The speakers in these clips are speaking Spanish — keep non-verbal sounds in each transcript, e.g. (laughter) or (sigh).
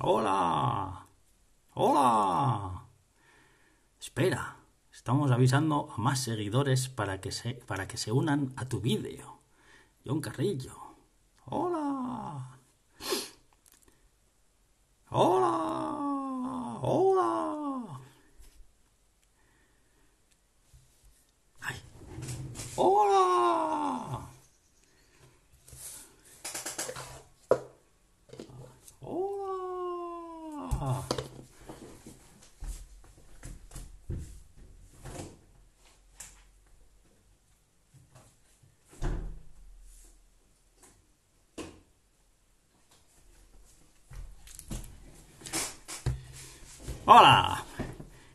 Hola. Hola. Espera, estamos avisando a más seguidores para que se, para que se unan a tu vídeo. John Carrillo. Hola. Hola. Hola. Hola. Hola. Hola.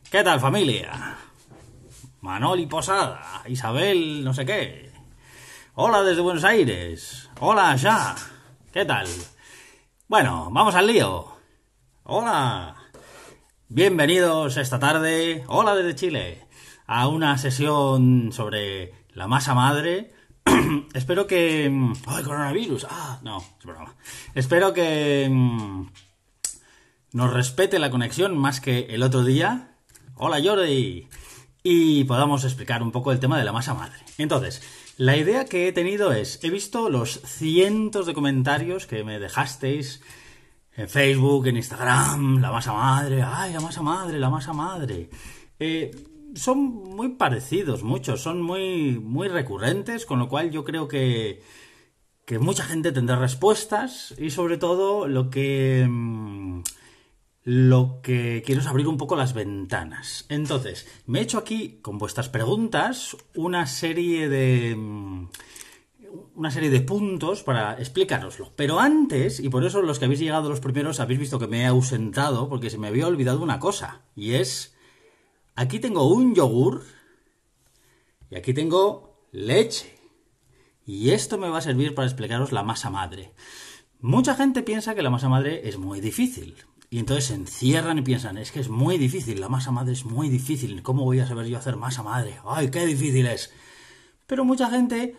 ¿Qué tal familia? Manoli Posada, Isabel no sé qué. Hola desde Buenos Aires. Hola ya. ¿Qué tal? Bueno, vamos al lío. Hola. Bienvenidos esta tarde. Hola desde Chile. A una sesión sobre la masa madre. (clears throat) Espero que... ¡Ay, coronavirus! Ah, no, es broma. Espero que... nos respete la conexión más que el otro día. Hola Jordi. Y podamos explicar un poco el tema de la masa madre. Entonces, la idea que he tenido es, he visto los cientos de comentarios que me dejasteis en Facebook, en Instagram, la masa madre, ay, la masa madre, la masa madre. Eh, son muy parecidos, muchos, son muy, muy recurrentes, con lo cual yo creo que, que mucha gente tendrá respuestas y sobre todo lo que... mm, lo que quiero es abrir un poco las ventanas. Entonces, me he hecho aquí, con vuestras preguntas, una serie de. mm, una serie de puntos para explicároslo. Pero antes, y por eso los que habéis llegado los primeros habéis visto que me he ausentado, porque se me había olvidado una cosa. Y es. Aquí tengo un yogur. Y aquí tengo leche. Y esto me va a servir para explicaros la masa madre. Mucha gente piensa que la masa madre es muy difícil. Y entonces se encierran y piensan, es que es muy difícil, la masa madre es muy difícil. ¿Cómo voy a saber yo hacer masa madre? ¡Ay, qué difícil es! Pero mucha gente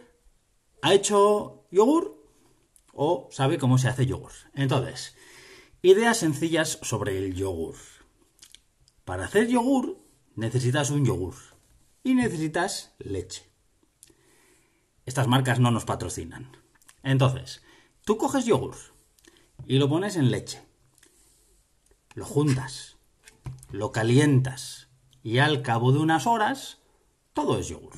ha hecho yogur o sabe cómo se hace yogur. Entonces, ideas sencillas sobre el yogur. Para hacer yogur necesitas un yogur y necesitas leche. Estas marcas no nos patrocinan. Entonces, tú coges yogur y lo pones en leche. Lo juntas, lo calientas y al cabo de unas horas todo es yogur.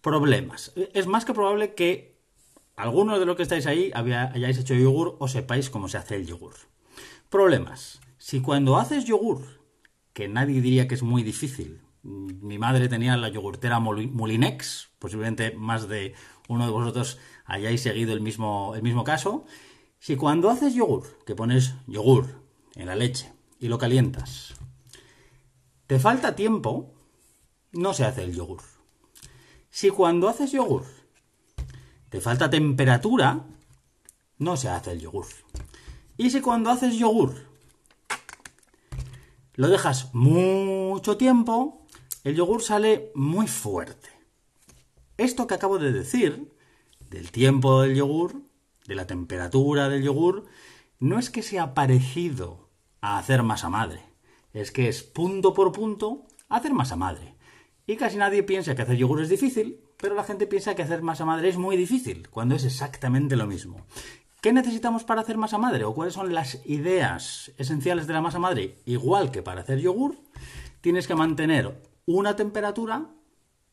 Problemas. Es más que probable que algunos de los que estáis ahí hayáis hecho yogur o sepáis cómo se hace el yogur. Problemas. Si cuando haces yogur, que nadie diría que es muy difícil, mi madre tenía la yogurtera Moli- Molinex, posiblemente más de uno de vosotros hayáis seguido el mismo, el mismo caso. Si cuando haces yogur, que pones yogur en la leche y lo calientas, te falta tiempo, no se hace el yogur. Si cuando haces yogur te falta temperatura, no se hace el yogur. Y si cuando haces yogur lo dejas mucho tiempo, el yogur sale muy fuerte. Esto que acabo de decir, del tiempo del yogur, de la temperatura del yogur, no es que sea parecido a hacer masa madre, es que es punto por punto hacer masa madre. Y casi nadie piensa que hacer yogur es difícil, pero la gente piensa que hacer masa madre es muy difícil, cuando es exactamente lo mismo. ¿Qué necesitamos para hacer masa madre? ¿O cuáles son las ideas esenciales de la masa madre? Igual que para hacer yogur, tienes que mantener una temperatura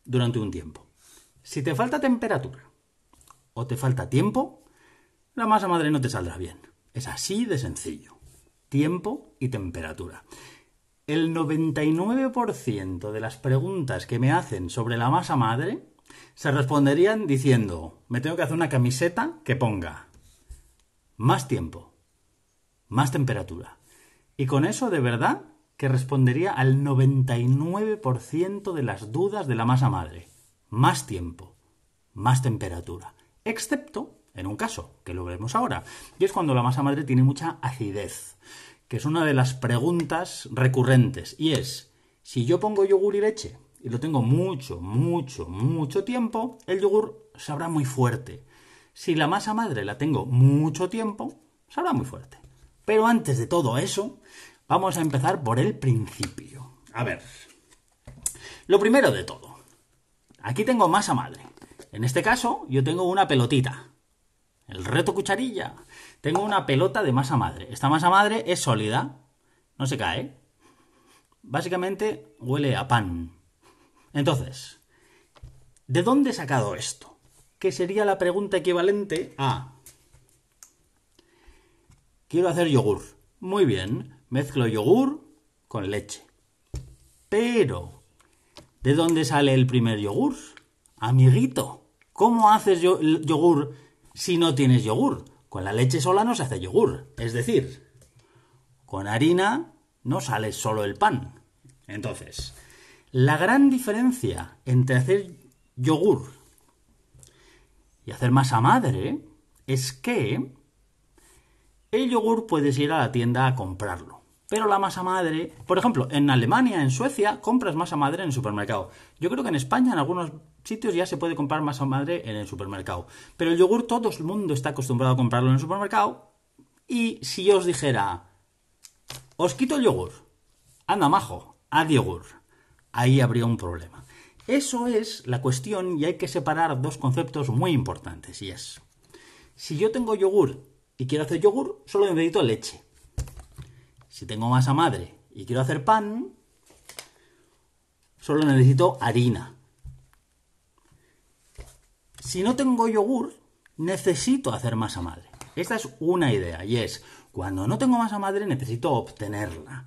durante un tiempo. Si te falta temperatura o te falta tiempo, la masa madre no te saldrá bien. Es así de sencillo. Tiempo y temperatura. El 99% de las preguntas que me hacen sobre la masa madre se responderían diciendo, me tengo que hacer una camiseta que ponga más tiempo, más temperatura. Y con eso, de verdad, que respondería al 99% de las dudas de la masa madre. Más tiempo, más temperatura. Excepto en un caso, que lo veremos ahora, y es cuando la masa madre tiene mucha acidez, que es una de las preguntas recurrentes, y es, si yo pongo yogur y leche y lo tengo mucho, mucho, mucho tiempo, el yogur sabrá muy fuerte. Si la masa madre la tengo mucho tiempo, sabrá muy fuerte. Pero antes de todo eso, vamos a empezar por el principio. A ver, lo primero de todo. Aquí tengo masa madre. En este caso, yo tengo una pelotita. El reto cucharilla. Tengo una pelota de masa madre. Esta masa madre es sólida. No se cae. Básicamente huele a pan. Entonces, ¿de dónde he sacado esto? Que sería la pregunta equivalente a... Quiero hacer yogur. Muy bien, mezclo yogur con leche. Pero, ¿de dónde sale el primer yogur? Amiguito, ¿cómo haces yogur si no tienes yogur? Con la leche sola no se hace yogur. Es decir, con harina no sale solo el pan. Entonces, la gran diferencia entre hacer yogur y hacer masa madre es que el yogur puedes ir a la tienda a comprarlo. Pero la masa madre, por ejemplo, en Alemania, en Suecia, compras masa madre en el supermercado. Yo creo que en España, en algunos sitios, ya se puede comprar masa madre en el supermercado. Pero el yogur, todo el mundo está acostumbrado a comprarlo en el supermercado. Y si yo os dijera, os quito el yogur, anda majo, haz yogur, ahí habría un problema. Eso es la cuestión y hay que separar dos conceptos muy importantes. Y es, si yo tengo yogur y quiero hacer yogur, solo necesito leche. Si tengo masa madre y quiero hacer pan, solo necesito harina. Si no tengo yogur, necesito hacer masa madre. Esta es una idea y es, cuando no tengo masa madre necesito obtenerla.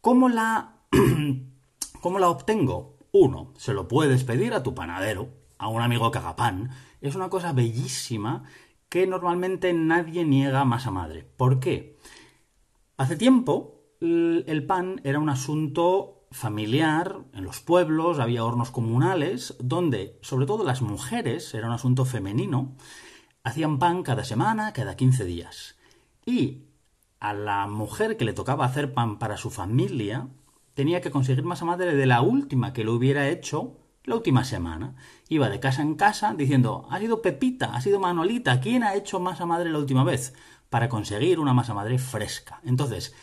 ¿Cómo la, (clears throat) ¿Cómo la obtengo? Uno, se lo puedes pedir a tu panadero, a un amigo que haga pan. Es una cosa bellísima que normalmente nadie niega masa madre. ¿Por qué? Hace tiempo el pan era un asunto familiar, en los pueblos había hornos comunales, donde sobre todo las mujeres, era un asunto femenino, hacían pan cada semana, cada 15 días. Y a la mujer que le tocaba hacer pan para su familia, tenía que conseguir masa madre de la última que lo hubiera hecho la última semana. Iba de casa en casa diciendo, ha sido Pepita, ha sido Manolita, ¿quién ha hecho masa madre la última vez? Para conseguir una masa madre fresca. Entonces,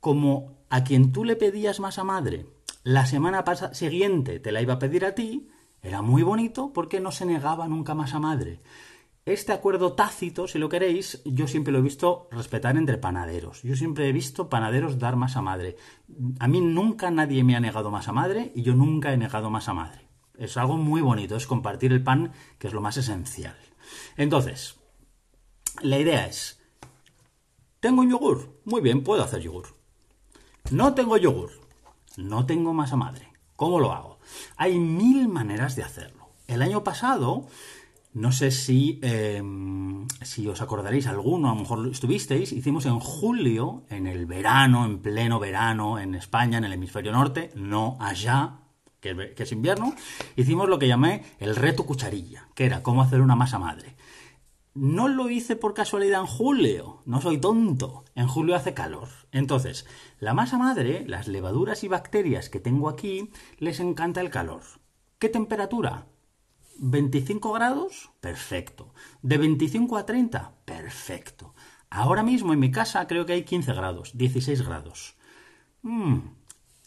como a quien tú le pedías masa madre la semana siguiente te la iba a pedir a ti, era muy bonito porque no se negaba nunca masa madre. Este acuerdo tácito, si lo queréis, yo siempre lo he visto respetar entre panaderos. Yo siempre he visto panaderos dar masa madre. A mí nunca nadie me ha negado masa madre y yo nunca he negado masa madre. Es algo muy bonito, es compartir el pan, que es lo más esencial. Entonces, la idea es, ¿tengo un yogur? Muy bien, puedo hacer yogur. No tengo yogur, no tengo masa madre. ¿Cómo lo hago? Hay mil maneras de hacerlo. El año pasado, no sé si, em, si os acordaréis alguno, a lo mejor estuvisteis, hicimos en julio, en el verano, en pleno verano, en España, en el hemisferio norte, no allá, que, es invierno, hicimos lo que llamé el reto cucharilla, que era cómo hacer una masa madre. No lo hice por casualidad en julio, no soy tonto. En julio hace calor. Entonces, la masa madre, las levaduras y bacterias que tengo aquí, les encanta el calor. ¿Qué temperatura? 25 grados, perfecto. De 25 a 30, perfecto. Ahora mismo en mi casa creo que hay 15 grados, 16 grados. Mm,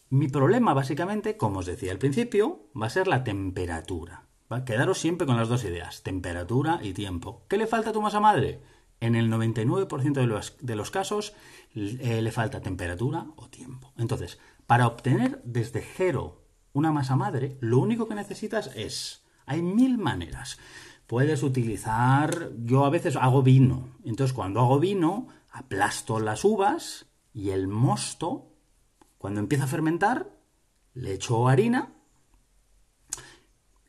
mi problema, básicamente, como os decía al principio, va a ser la temperatura. Quedaros siempre con las dos ideas, temperatura y tiempo. ¿Qué le falta a tu masa madre? En el 99% de los, de los casos eh, le falta temperatura o tiempo. Entonces, para obtener desde cero una masa madre, lo único que necesitas es... Hay mil maneras. Puedes utilizar... Yo a veces hago vino. Entonces, cuando hago vino, aplasto las uvas y el mosto cuando empieza a fermentar, le echo harina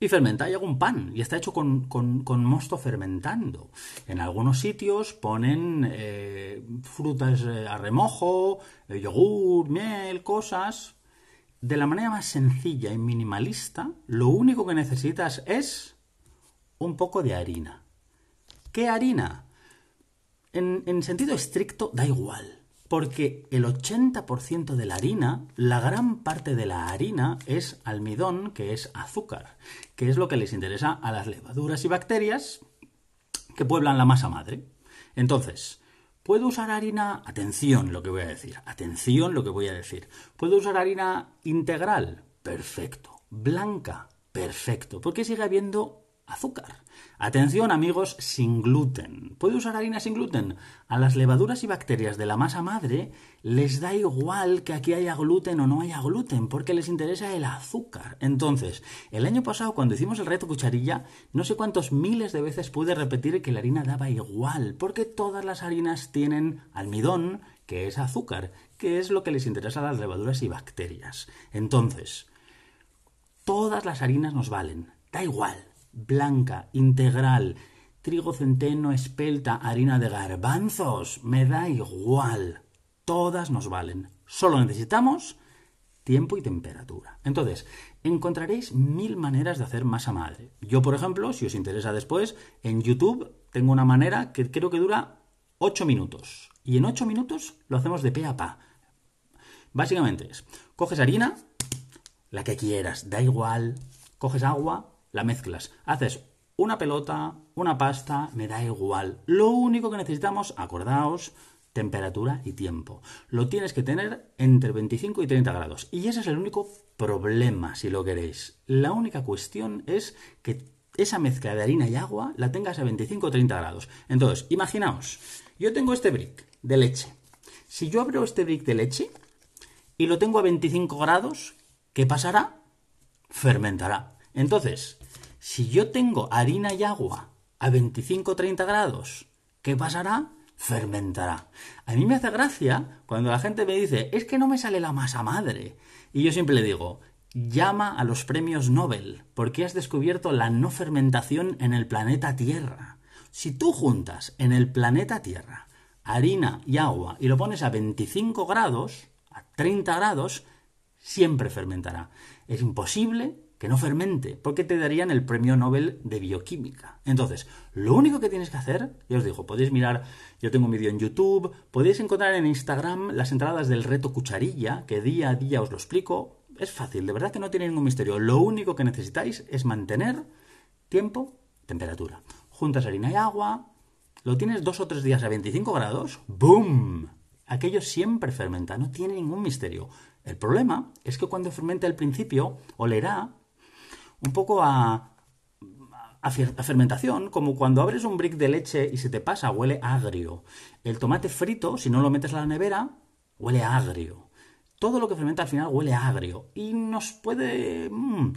y fermenta y hago un pan. Y está hecho con, mosto fermentando. En algunos sitios ponen eh, frutas eh, a remojo, eh, yogur, miel, cosas. De la manera más sencilla y minimalista, lo único que necesitas es un poco de harina. ¿Qué harina? en sentido estricto, da igual porque el 80% de la harina, la gran parte de la harina es almidón, que es azúcar, que es lo que les interesa a las levaduras y bacterias que pueblan la masa madre. Entonces, ¿Puedo usar harina? Atención lo que voy a decir. Atención lo que voy a decir. ¿Puedo usar harina integral? Perfecto. Blanca? Perfecto. ¿Por qué sigue habiendo azúcar? Atención amigos sin gluten. ¿Puede usar harina sin gluten? A las levaduras y bacterias de la masa madre les da igual que aquí haya gluten o no haya gluten, porque les interesa el azúcar. Entonces, el año pasado cuando hicimos el reto cucharilla, no sé cuántos miles de veces pude repetir que la harina daba igual, porque todas las harinas tienen almidón, que es azúcar, que es lo que les interesa a las levaduras y bacterias. Entonces, todas las harinas nos valen, da igual blanca, integral, trigo centeno, espelta, harina de garbanzos, me da igual. Todas nos valen. Solo necesitamos tiempo y temperatura. Entonces, encontraréis mil maneras de hacer masa madre. Yo, por ejemplo, si os interesa después, en YouTube tengo una manera que creo que dura 8 minutos. Y en 8 minutos lo hacemos de pe a pa. Básicamente es, coges harina, la que quieras, da igual, coges agua, la mezclas. Haces una pelota, una pasta, me da igual. Lo único que necesitamos, acordaos, temperatura y tiempo. Lo tienes que tener entre 25 y 30 grados. Y ese es el único problema, si lo queréis. La única cuestión es que esa mezcla de harina y agua la tengas a 25 o 30 grados. Entonces, imaginaos, yo tengo este brick de leche. Si yo abro este brick de leche y lo tengo a 25 grados, ¿qué pasará? Fermentará. Entonces, si yo tengo harina y agua a 25-30 grados, ¿qué pasará? Fermentará. A mí me hace gracia cuando la gente me dice, es que no me sale la masa madre. Y yo siempre le digo, llama a los premios Nobel, porque has descubierto la no fermentación en el planeta Tierra. Si tú juntas en el planeta Tierra harina y agua y lo pones a 25 grados, a 30 grados, siempre fermentará. Es imposible que no fermente, porque te darían el premio Nobel de bioquímica. Entonces, lo único que tienes que hacer, ya os digo, podéis mirar, yo tengo un vídeo en YouTube, podéis encontrar en Instagram las entradas del reto cucharilla, que día a día os lo explico. Es fácil, de verdad que no tiene ningún misterio. Lo único que necesitáis es mantener tiempo, temperatura. Juntas harina y agua, lo tienes dos o tres días a 25 grados, ¡boom! Aquello siempre fermenta, no tiene ningún misterio. El problema es que cuando fermenta al principio, olerá un poco a, a, fermentación, como cuando abres un brick de leche y se te pasa, huele agrio. El tomate frito, si no lo metes a la nevera, huele agrio. Todo lo que fermenta al final huele agrio y nos puede... Mm,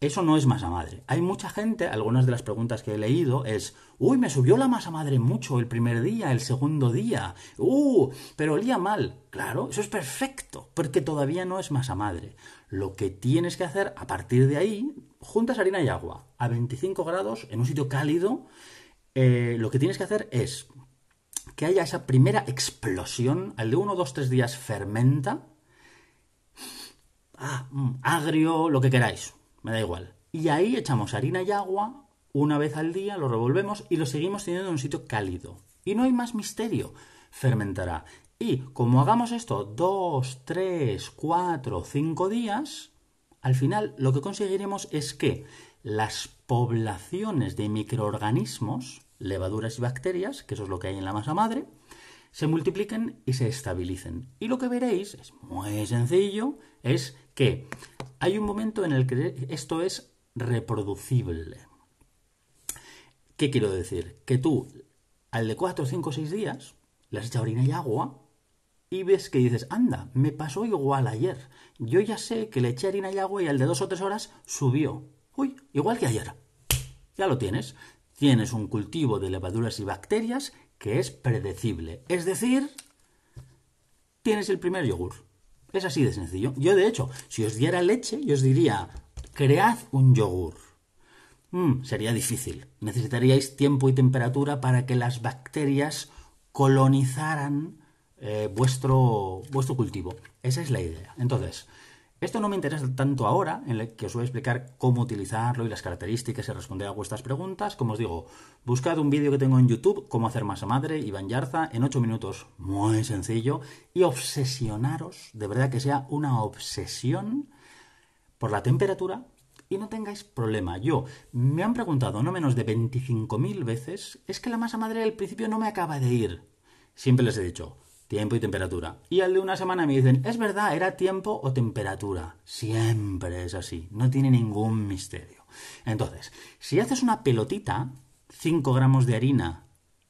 eso no es masa madre. Hay mucha gente, algunas de las preguntas que he leído es, uy, me subió la masa madre mucho el primer día, el segundo día, uh, pero olía mal. Claro, eso es perfecto, porque todavía no es masa madre. Lo que tienes que hacer a partir de ahí, juntas harina y agua a 25 grados en un sitio cálido, eh, lo que tienes que hacer es que haya esa primera explosión, al de uno, dos, tres días fermenta, ah, mm, agrio, lo que queráis, me da igual. Y ahí echamos harina y agua una vez al día, lo revolvemos y lo seguimos teniendo en un sitio cálido. Y no hay más misterio. Fermentará. Y como hagamos esto dos, tres, cuatro, cinco días, al final lo que conseguiremos es que las poblaciones de microorganismos, levaduras y bacterias, que eso es lo que hay en la masa madre, se multipliquen y se estabilicen. Y lo que veréis, es muy sencillo, es que hay un momento en el que esto es reproducible. ¿Qué quiero decir? Que tú, al de 4, 5, 6 días, le has echado orina y agua y ves que dices, anda, me pasó igual ayer. Yo ya sé que le eché harina y agua y al de 2 o 3 horas subió. Uy, igual que ayer. Ya lo tienes. Tienes un cultivo de levaduras y bacterias que es predecible. Es decir, tienes el primer yogur. Es así de sencillo. Yo, de hecho, si os diera leche, yo os diría, cread un yogur. Mm, sería difícil. Necesitaríais tiempo y temperatura para que las bacterias colonizaran eh, vuestro, vuestro cultivo. Esa es la idea. Entonces, esto no me interesa tanto ahora, en el que os voy a explicar cómo utilizarlo y las características y responder a vuestras preguntas. Como os digo, buscad un vídeo que tengo en YouTube, cómo hacer masa madre, Iván Yarza, en 8 minutos, muy sencillo, y obsesionaros, de verdad que sea una obsesión por la temperatura y no tengáis problema. Yo, me han preguntado no menos de 25.000 veces, es que la masa madre al principio no me acaba de ir. siempre les he dicho tiempo y temperatura. Y al de una semana me dicen, es verdad, era tiempo o temperatura. Siempre es así, no tiene ningún misterio. Entonces, si haces una pelotita, 5 gramos de harina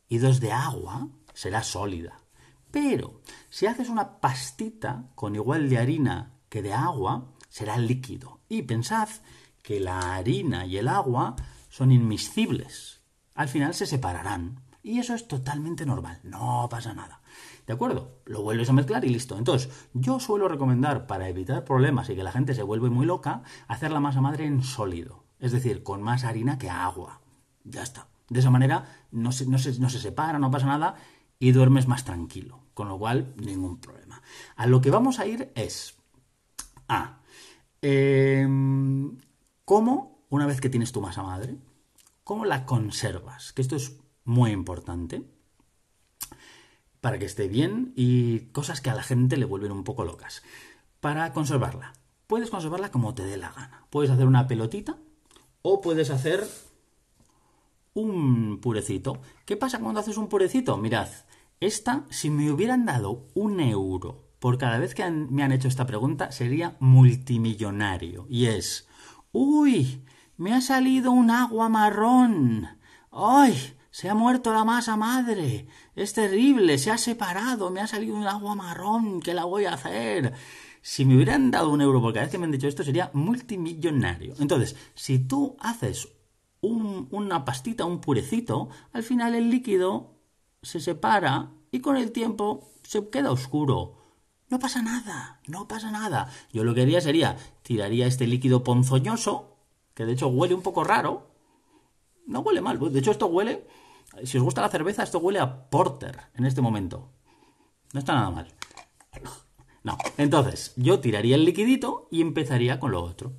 y 2 de agua, será sólida. Pero si haces una pastita con igual de harina que de agua, será líquido. Y pensad que la harina y el agua son inmiscibles. Al final se separarán. Y eso es totalmente normal, no pasa nada. ¿De acuerdo? Lo vuelves a mezclar y listo. Entonces, yo suelo recomendar para evitar problemas y que la gente se vuelva muy loca, hacer la masa madre en sólido. Es decir, con más harina que agua. Ya está. De esa manera no se, no se, no se separa, no pasa nada y duermes más tranquilo. Con lo cual, ningún problema. A lo que vamos a ir es a em, cómo, una vez que tienes tu masa madre, cómo la conservas. Que esto es muy importante para que esté bien y cosas que a la gente le vuelven un poco locas. Para conservarla, puedes conservarla como te dé la gana. Puedes hacer una pelotita o puedes hacer un purecito. ¿Qué pasa cuando haces un purecito? Mirad, esta, si me hubieran dado un euro por cada vez que me han hecho esta pregunta, sería multimillonario. Y es, uy, me ha salido un agua marrón. ¡Ay! Se ha muerto la masa madre. Es terrible. Se ha separado. Me ha salido un agua marrón. ¿Qué la voy a hacer? Si me hubieran dado un euro por cada vez que me han dicho esto, sería multimillonario. Entonces, si tú haces una pastita, un purecito, al final el líquido se separa y con el tiempo se queda oscuro. No pasa nada, no pasa nada. Yo lo que haría sería, tiraría este líquido ponzoñoso, que de hecho huele un poco raro. No huele mal, de hecho esto huele si os gusta la cerveza, esto huele a porter en este momento. No está nada mal. No. Entonces, yo tiraría el liquidito y empezaría con lo otro.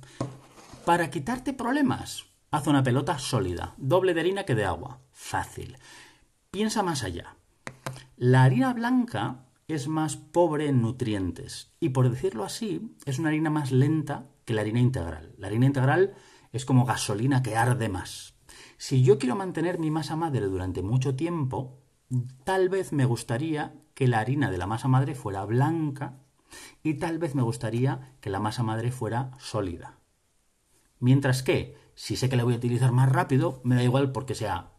Para quitarte problemas, haz una pelota sólida, doble de harina que de agua. Fácil. Piensa más allá. La harina blanca es más pobre en nutrientes y por decirlo así, es una harina más lenta que la harina integral. La harina integral es como gasolina que arde más. Si yo quiero mantener mi masa madre durante mucho tiempo, tal vez me gustaría que la harina de la masa madre fuera blanca y tal vez me gustaría que la masa madre fuera sólida. Mientras que, si sé que la voy a utilizar más rápido, me da igual porque sea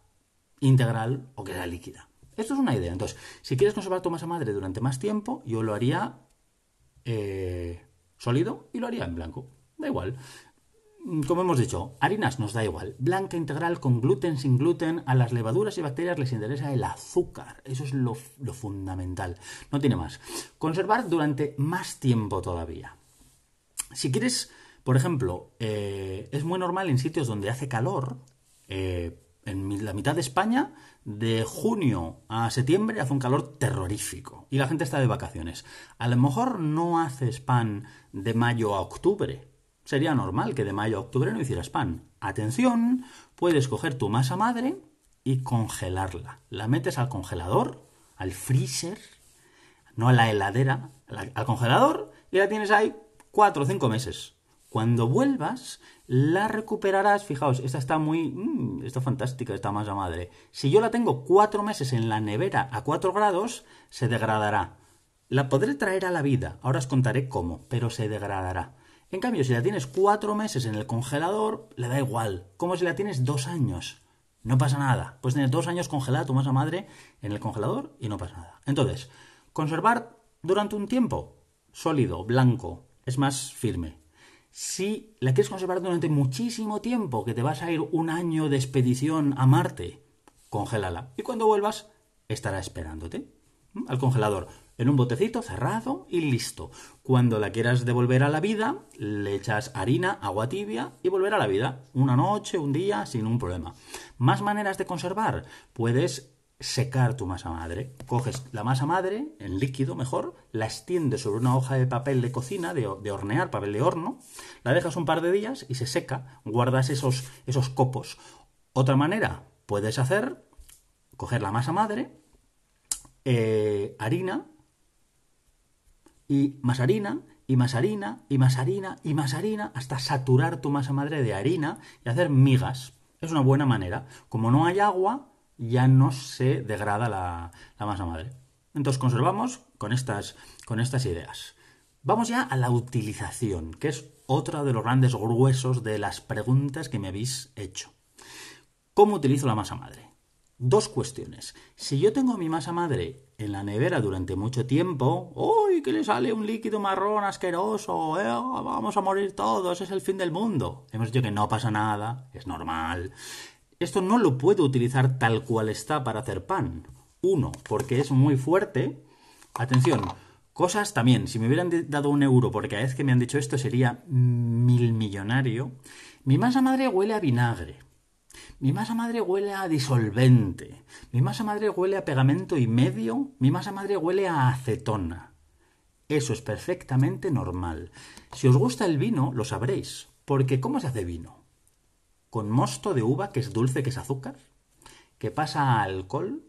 integral o que sea líquida. Esto es una idea. Entonces, si quieres conservar tu masa madre durante más tiempo, yo lo haría eh, sólido y lo haría en blanco. Da igual. Mm, como hemos dicho, harinas nos da igual. Blanca integral con gluten, sin gluten. A las levaduras y bacterias les interesa el azúcar. Eso es lo, fundamental. No tiene más. Conservar durante más tiempo todavía. Si quieres, por ejemplo, eh, es muy normal en sitios donde hace calor. Eh, en la mitad de España, de junio a septiembre hace un calor terrorífico y la gente está de vacaciones. A lo mejor no haces pan de mayo a octubre, sería normal que de mayo a octubre no hicieras pan. Atención, puedes coger tu masa madre y congelarla. La metes al congelador, al freezer, no a la heladera, al congelador y la tienes ahí cuatro o cinco meses. Cuando vuelvas, la recuperarás. Fijaos, esta está muy. Mmm, está fantástica, esta masa madre. Si yo la tengo cuatro meses en la nevera a cuatro grados, se degradará. La podré traer a la vida, ahora os contaré cómo, pero se degradará. En cambio, si la tienes cuatro meses en el congelador, le da igual. Como si la tienes dos años. No pasa nada. Puedes tener dos años congelada tu masa madre en el congelador y no pasa nada. Entonces, conservar durante un tiempo sólido, blanco, es más firme. Si la quieres conservar durante muchísimo tiempo, que te vas a ir un año de expedición a Marte, congélala. Y cuando vuelvas, estará esperándote al congelador en un botecito cerrado y listo. Cuando la quieras devolver a la vida, le echas harina, agua tibia y volver a la vida. Una noche, un día, sin un problema. Más maneras de conservar. Puedes secar tu masa madre. Coges la masa madre, en líquido mejor, la extiendes sobre una hoja de papel de cocina, de, hornear, papel de horno, la dejas un par de días y se seca. Guardas esos, esos copos. Otra manera, puedes hacer, coger la masa madre, eh, harina, y más harina, y más harina, y más harina, y más harina, hasta saturar tu masa madre de harina y hacer migas. Es una buena manera. Como no hay agua, ya no se degrada la, masa madre. Entonces conservamos con estas, con estas ideas. Vamos ya a la utilización, que es otro de los grandes gruesos de las preguntas que me habéis hecho. ¿Cómo utilizo la masa madre? Dos cuestiones. Si yo tengo mi masa madre en la nevera durante mucho tiempo, ¡uy! que le sale un líquido marrón asqueroso, eh, vamos a morir todos, es el fin del mundo. Hemos dicho que no pasa nada, es normal. Esto no lo puedo utilizar tal cual está para hacer pan. Uno, porque es muy fuerte. Atención, cosas también, si me hubieran dado un euro porque cada vez que me han dicho esto sería mil millonario. Mi masa madre huele a vinagre. Mi masa madre huele a disolvente. Mi masa madre huele a pegamento y medio. Mi masa madre huele a acetona. Eso es perfectamente normal. Si os gusta el vino, lo sabréis. Porque ¿cómo se hace vino? Con mosto de uva, que es dulce, que es azúcar, que pasa a alcohol.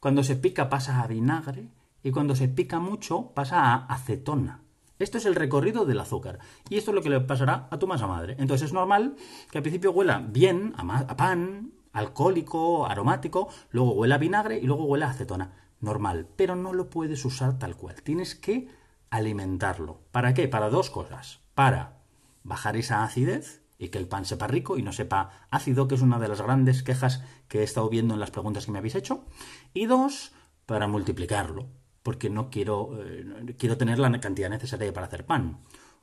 Cuando se pica pasa a vinagre. Y cuando se pica mucho pasa a acetona. Esto es el recorrido del azúcar. Y esto es lo que le pasará a tu masa madre. Entonces es normal que al principio huela bien a, pan, alcohólico, aromático, luego huela a vinagre y luego huela a acetona. Normal. Pero no lo puedes usar tal cual. Tienes que alimentarlo. ¿Para qué? Para dos cosas. Para bajar esa acidez y que el pan sepa rico y no sepa ácido, que es una de las grandes quejas que he estado viendo en las preguntas que me habéis hecho. Y dos, para multiplicarlo porque no quiero, eh, quiero tener la cantidad necesaria para hacer pan.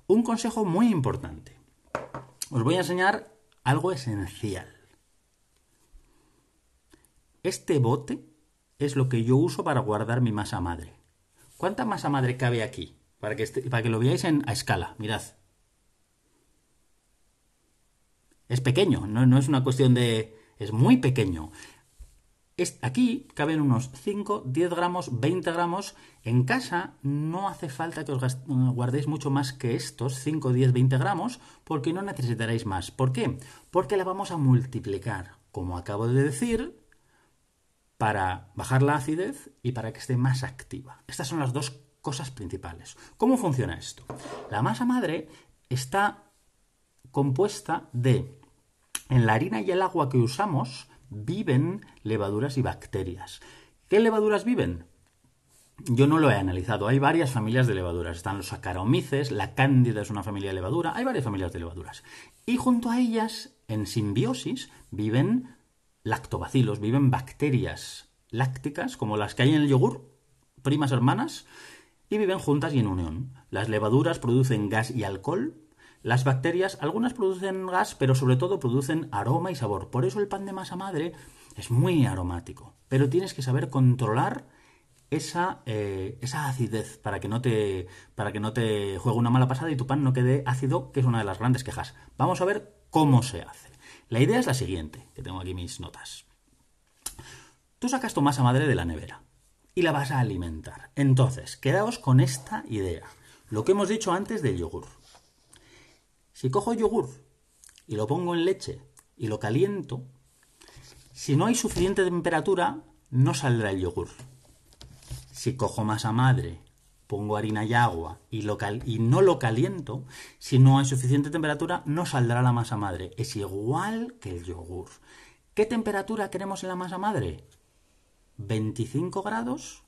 Un consejo muy importante. Os voy a enseñar algo esencial. Este bote es lo que yo uso para guardar mi masa madre. ¿Cuánta masa madre cabe aquí? Para que, para que lo veáis en, a escala. Mirad. Es pequeño, no, no es una cuestión de... Es muy pequeño. Aquí caben unos 5, 10 gramos, 20 gramos. En casa no hace falta que os guardéis mucho más que estos 5, 10, 20 gramos porque no necesitaréis más. ¿Por qué? Porque la vamos a multiplicar, como acabo de decir, para bajar la acidez y para que esté más activa. Estas son las dos cosas principales. ¿Cómo funciona esto? La masa madre está compuesta de, en la harina y el agua que usamos, viven levaduras y bacterias. ¿Qué levaduras viven? Yo no lo he analizado. Hay varias familias de levaduras. Están los saccharomyces, la cándida es una familia de levadura. Hay varias familias de levaduras. Y junto a ellas, en simbiosis, viven lactobacilos, viven bacterias lácticas, como las que hay en el yogur, primas hermanas, y viven juntas y en unión. Las levaduras producen gas y alcohol, las bacterias, algunas producen gas, pero sobre todo producen aroma y sabor. Por eso el pan de masa madre es muy aromático. Pero tienes que saber controlar esa, eh, esa acidez para que, no te, para que no te juegue una mala pasada y tu pan no quede ácido, que es una de las grandes quejas. Vamos a ver cómo se hace. La idea es la siguiente, que tengo aquí mis notas. Tú sacas tu masa madre de la nevera y la vas a alimentar. Entonces, quedaos con esta idea. Lo que hemos dicho antes del yogur. Si cojo yogur y lo pongo en leche y lo caliento, si no hay suficiente temperatura, no saldrá el yogur. Si cojo masa madre, pongo harina y agua y, y no lo caliento, si no hay suficiente temperatura, no saldrá la masa madre. Es igual que el yogur. ¿Qué temperatura queremos en la masa madre? 25 grados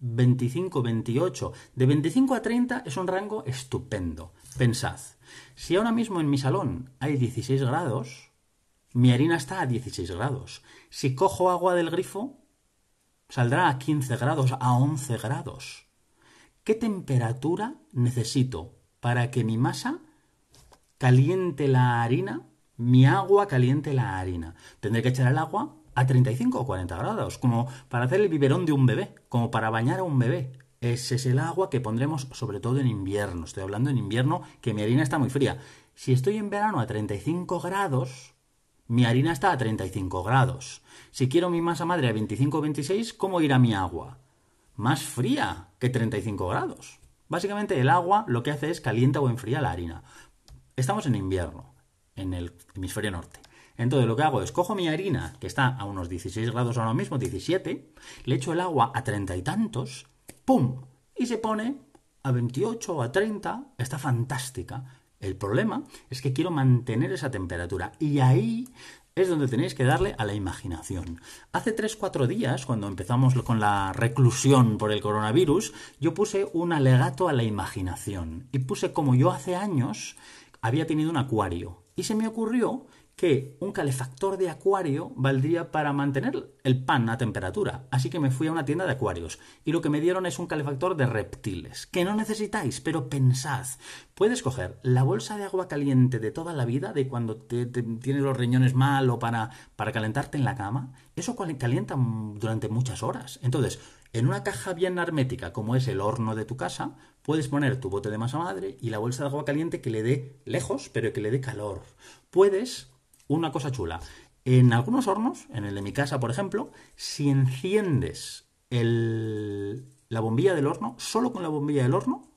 25, 28. De 25 a 30 es un rango estupendo. Pensad, si ahora mismo en mi salón hay 16 grados, mi harina está a 16 grados. Si cojo agua del grifo, saldrá a 15 grados, a 11 grados. ¿Qué temperatura necesito para que mi masa caliente la harina, mi agua caliente la harina? Tendré que echar el agua a 35 o 40 grados, como para hacer el biberón de un bebé, como para bañar a un bebé. Ese es el agua que pondremos sobre todo en invierno. Estoy hablando en invierno que mi harina está muy fría. Si estoy en verano a 35 grados, mi harina está a 35 grados. Si quiero mi masa madre a 25 o 26, ¿cómo irá mi agua? Más fría que 35 grados. Básicamente el agua lo que hace es calienta o enfría la harina. Estamos en invierno, en el hemisferio norte. Entonces lo que hago es cojo mi harina, que está a unos 16 grados ahora mismo, 17, le echo el agua a treinta y tantos, ¡pum! Y se pone a 28 o a 30, está fantástica. El problema es que quiero mantener esa temperatura y ahí es donde tenéis que darle a la imaginación. Hace 3-4 días, cuando empezamos con la reclusión por el coronavirus, yo puse un alegato a la imaginación y puse como yo hace años había tenido un acuario y se me ocurrió que un calefactor de acuario valdría para mantener el pan a temperatura. Así que me fui a una tienda de acuarios y lo que me dieron es un calefactor de reptiles, que no necesitáis, pero pensad. Puedes coger la bolsa de agua caliente de toda la vida, de cuando te, tienes los riñones mal o para, para calentarte en la cama. Eso calienta durante muchas horas. Entonces, en una caja bien hermética como es el horno de tu casa, puedes poner tu bote de masa madre y la bolsa de agua caliente que le dé lejos, pero que le dé calor. Puedes una cosa chula. En algunos hornos, en el de mi casa, por ejemplo, si enciendes la bombilla del horno, solo con la bombilla del horno,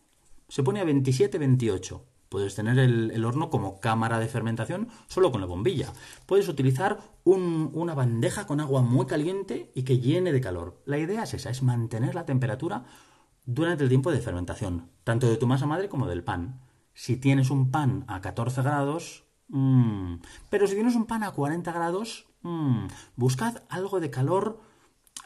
se pone a 27-28. Puedes tener el, horno como cámara de fermentación solo con la bombilla. Puedes utilizar una bandeja con agua muy caliente y que llene de calor. La idea es esa, es mantener la temperatura durante el tiempo de fermentación, tanto de tu masa madre como del pan. Si tienes un pan a 14 grados, Mm. Pero si tienes un pan a 40 grados, mm, buscad algo de calor.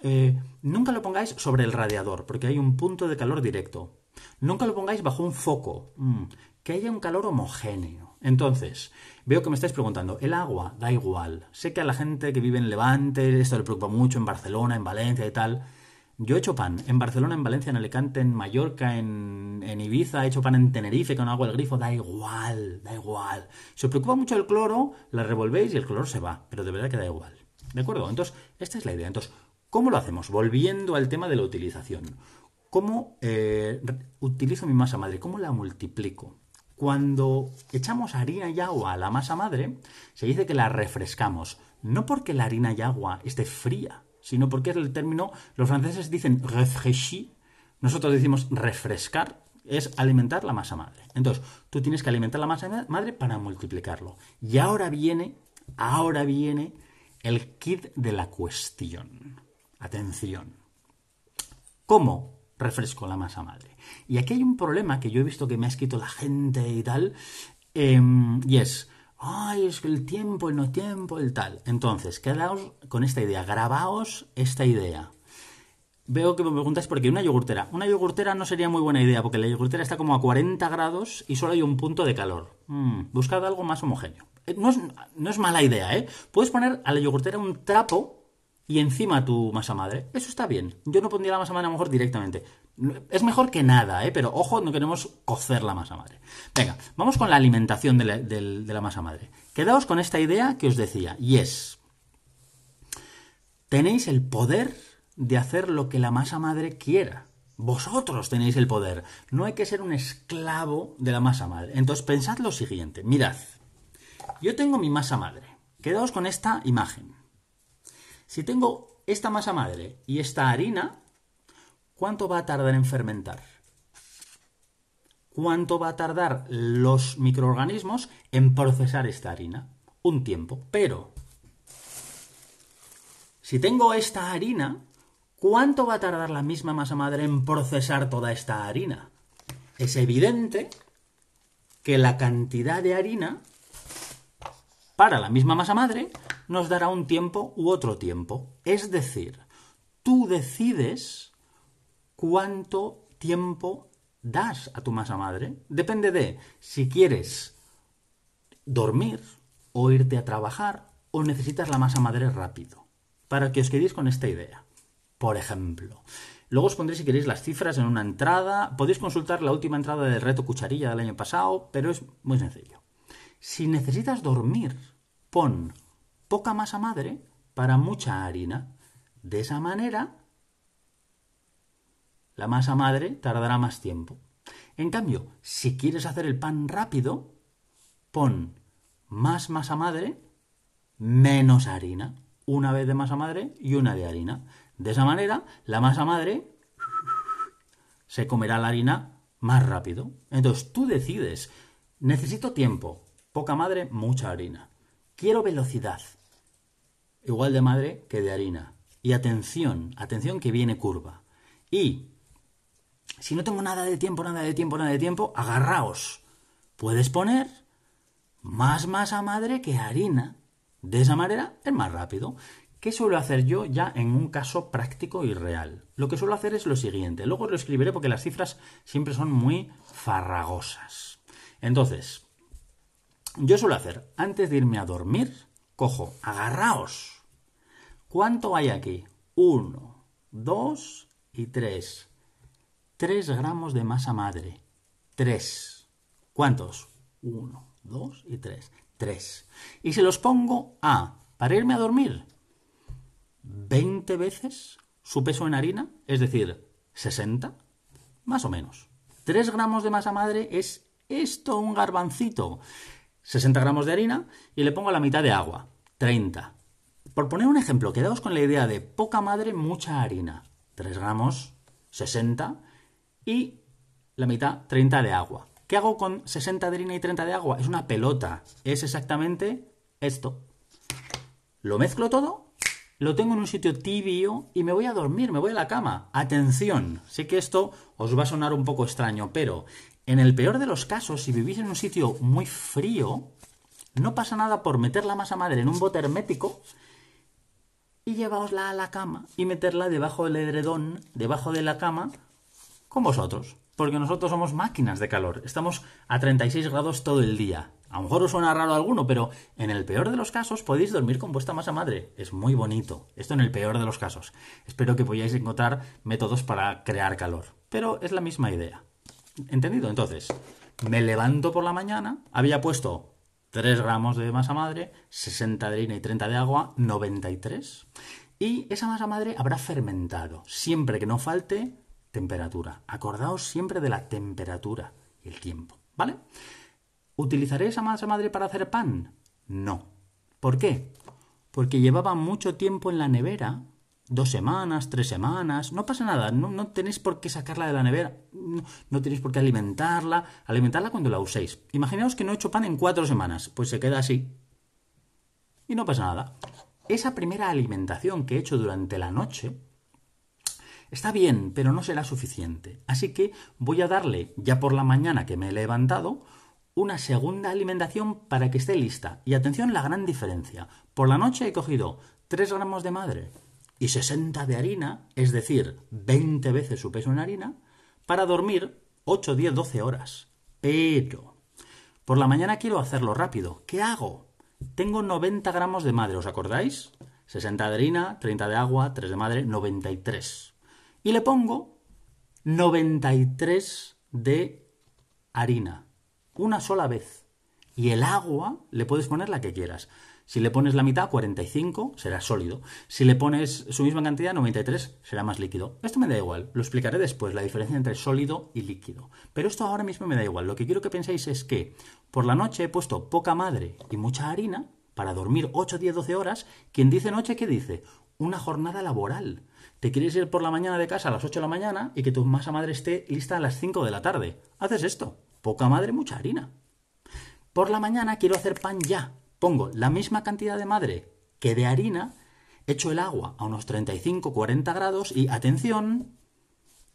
Eh, nunca lo pongáis sobre el radiador, porque hay un punto de calor directo. Nunca lo pongáis bajo un foco, mm, que haya un calor homogéneo. Entonces, veo que me estáis preguntando, el agua da igual. Sé que a la gente que vive en Levante esto le preocupa mucho, en Barcelona, en Valencia y tal. Yo he hecho pan en Barcelona, en Valencia, en Alicante, en Mallorca, en, Ibiza, he hecho pan en Tenerife con agua del grifo, da igual, da igual. Si os preocupa mucho el cloro, la revolvéis y el cloro se va, pero de verdad que da igual. ¿De acuerdo? Entonces, esta es la idea. Entonces, ¿cómo lo hacemos? Volviendo al tema de la utilización. ¿Cómo eh, utilizo mi masa madre? ¿Cómo la multiplico? Cuando echamos harina y agua a la masa madre, se dice que la refrescamos. No porque la harina y agua esté fría, sino porque es el término, los franceses dicen rafraîchir, nosotros decimos refrescar, es alimentar la masa madre. Entonces, tú tienes que alimentar la masa madre para multiplicarlo. Y ahora viene, ahora viene el kit de la cuestión. Atención. ¿Cómo refresco la masa madre? Y aquí hay un problema que yo he visto que me ha escrito la gente y tal, em, y es, ay, es que el tiempo, el no tiempo, el tal. Entonces, quedaos con esta idea, grabaos esta idea. Veo que me preguntáis por qué una yogurtera. Una yogurtera no sería muy buena idea porque la yogurtera está como a 40 grados y solo hay un punto de calor. Mm, buscad algo más homogéneo. Eh, no es, no es mala idea, ¿eh? Puedes poner a la yogurtera un trapo y encima tu masa madre. Eso está bien. Yo no pondría la masa madre a lo mejor directamente. Es mejor que nada, ¿eh? pero ojo, no queremos cocer la masa madre. Venga, vamos con la alimentación de la, masa madre. Quedaos con esta idea que os decía, y es, tenéis el poder de hacer lo que la masa madre quiera. Vosotros tenéis el poder. No hay que ser un esclavo de la masa madre. Entonces pensad lo siguiente, mirad, yo tengo mi masa madre. Quedaos con esta imagen. Si tengo esta masa madre y esta harina, ¿Cuánto va a tardar en fermentar? ¿Cuánto va a tardar los microorganismos en procesar esta harina? Un tiempo. Pero, si tengo esta harina, ¿cuánto va a tardar la misma masa madre en procesar toda esta harina? Es evidente que la cantidad de harina para la misma masa madre nos dará un tiempo u otro tiempo. Es decir, tú decides cuánto tiempo das a tu masa madre. Depende de si quieres dormir o irte a trabajar o necesitas la masa madre rápido. Para que os quedéis con esta idea. Por ejemplo, luego os pondré si queréis las cifras en una entrada. Podéis consultar la última entrada del reto cucharilla del año pasado, pero es muy sencillo. Si necesitas dormir, pon poca masa madre para mucha harina. De esa manera la masa madre tardará más tiempo. En cambio, si quieres hacer el pan rápido, pon más masa madre, menos harina. Una vez de masa madre y una de harina. De esa manera, la masa madre se comerá la harina más rápido. Entonces tú decides, necesito tiempo, poca madre, mucha harina. Quiero velocidad, igual de madre que de harina. Y atención, atención que viene curva. Y si no tengo nada de tiempo, nada de tiempo, nada de tiempo, agarraos. Puedes poner más masa madre que harina. De esa manera es más rápido. ¿Qué suelo hacer yo ya en un caso práctico y real? Lo que suelo hacer es lo siguiente. Luego lo escribiré porque las cifras siempre son muy farragosas. Entonces, yo suelo hacer, antes de irme a dormir, cojo, agarraos. ¿Cuánto hay aquí? Uno, dos y tres. Tres gramos de masa madre. Tres. ¿Cuántos? Uno, dos y tres. Tres. Y se los pongo a, para irme a dormir, 20 veces su peso en harina, es decir, 60, más o menos. 3 gramos de masa madre es esto, un garbancito. 60 gramos de harina y le pongo la mitad de agua, 30. Por poner un ejemplo, quedaos con la idea de poca madre, mucha harina. 3 gramos, 60 y la mitad, 30 de agua. ¿Qué hago con 60 de harina y 30 de agua? Es una pelota. Es exactamente esto. Lo mezclo todo, lo tengo en un sitio tibio y me voy a dormir, me voy a la cama. Atención, sé que esto os va a sonar un poco extraño, pero en el peor de los casos, si vivís en un sitio muy frío, no pasa nada por meter la masa madre en un bote hermético y llevaosla a la cama y meterla debajo del edredón, debajo de la cama, con vosotros. Porque nosotros somos máquinas de calor. Estamos a 36 grados todo el día. A lo mejor os suena raro alguno, pero en el peor de los casos podéis dormir con vuestra masa madre. Es muy bonito. Esto en el peor de los casos. Espero que podáis encontrar métodos para crear calor. Pero es la misma idea. ¿Entendido? Entonces, me levanto por la mañana, había puesto 3 gramos de masa madre, 60 de harina y 30 de agua, 93. Y esa masa madre habrá fermentado, siempre que no falte temperatura. Acordaos siempre de la temperatura y el tiempo, ¿vale? ¿Utilizaré esa masa madre para hacer pan? No. ¿Por qué? Porque llevaba mucho tiempo en la nevera dos semanas, tres semanas, no pasa nada, no, tenéis por qué sacarla de la nevera, no, tenéis por qué alimentarla, alimentarla cuando la uséis. Imaginaos que no he hecho pan en cuatro semanas, pues se queda así. Y no pasa nada. Esa primera alimentación que he hecho durante la noche está bien, pero no será suficiente. Así que voy a darle, ya por la mañana que me he levantado, una segunda alimentación para que esté lista. Y atención la gran diferencia. Por la noche he cogido 3 gramos de madre, y 60 de harina, es decir, 20 veces su peso en harina, para dormir 8, 10, 12 horas. Pero, por la mañana quiero hacerlo rápido. ¿Qué hago? Tengo 90 gramos de madre, ¿os acordáis? 60 de harina, 30 de agua, 3 de madre, 93. Y le pongo 93 de harina, una sola vez. Y el agua le puedes poner la que quieras. Si le pones la mitad, 45, será sólido. Si le pones su misma cantidad, 93, será más líquido. Esto me da igual, lo explicaré después, la diferencia entre sólido y líquido. Pero esto ahora mismo me da igual. Lo que quiero que penséis es que por la noche he puesto poca madre y mucha harina para dormir 8, 10, 12 horas. Quien dice noche, ¿qué dice? Una jornada laboral. Te quieres ir por la mañana de casa a las 8 de la mañana y que tu masa madre esté lista a las 5 de la tarde. Haces esto. Poca madre, mucha harina. Por la mañana quiero hacer pan ya pongo la misma cantidad de madre que de harina, echo el agua a unos 35-40 grados y atención,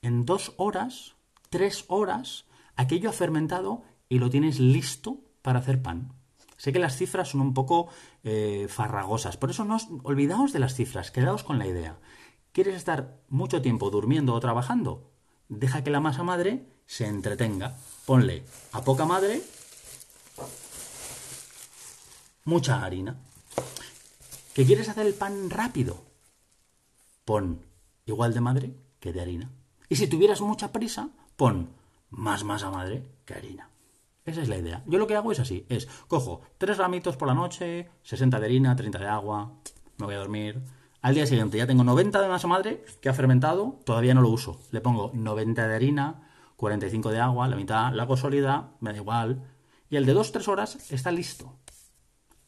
en dos horas, tres horas, aquello ha fermentado y lo tienes listo para hacer pan. Sé que las cifras son un poco eh, farragosas, por eso no os olvidaos de las cifras, quedaos con la idea. ¿Quieres estar mucho tiempo durmiendo o trabajando? Deja que la masa madre se entretenga. Ponle a poca madre mucha harina. ¿Que quieres hacer el pan rápido? Pon igual de madre que de harina. Y si tuvieras mucha prisa, pon más masa madre que harina. Esa es la idea. Yo lo que hago es así, es cojo tres ramitos por la noche, 60 de harina, 30 de agua, me voy a dormir. Al día siguiente ya tengo 90 de masa madre que ha fermentado, todavía no lo uso. Le pongo 90 de harina, 45 de agua, la mitad la hago sólida, me da igual. Y el de 2-3 horas está listo.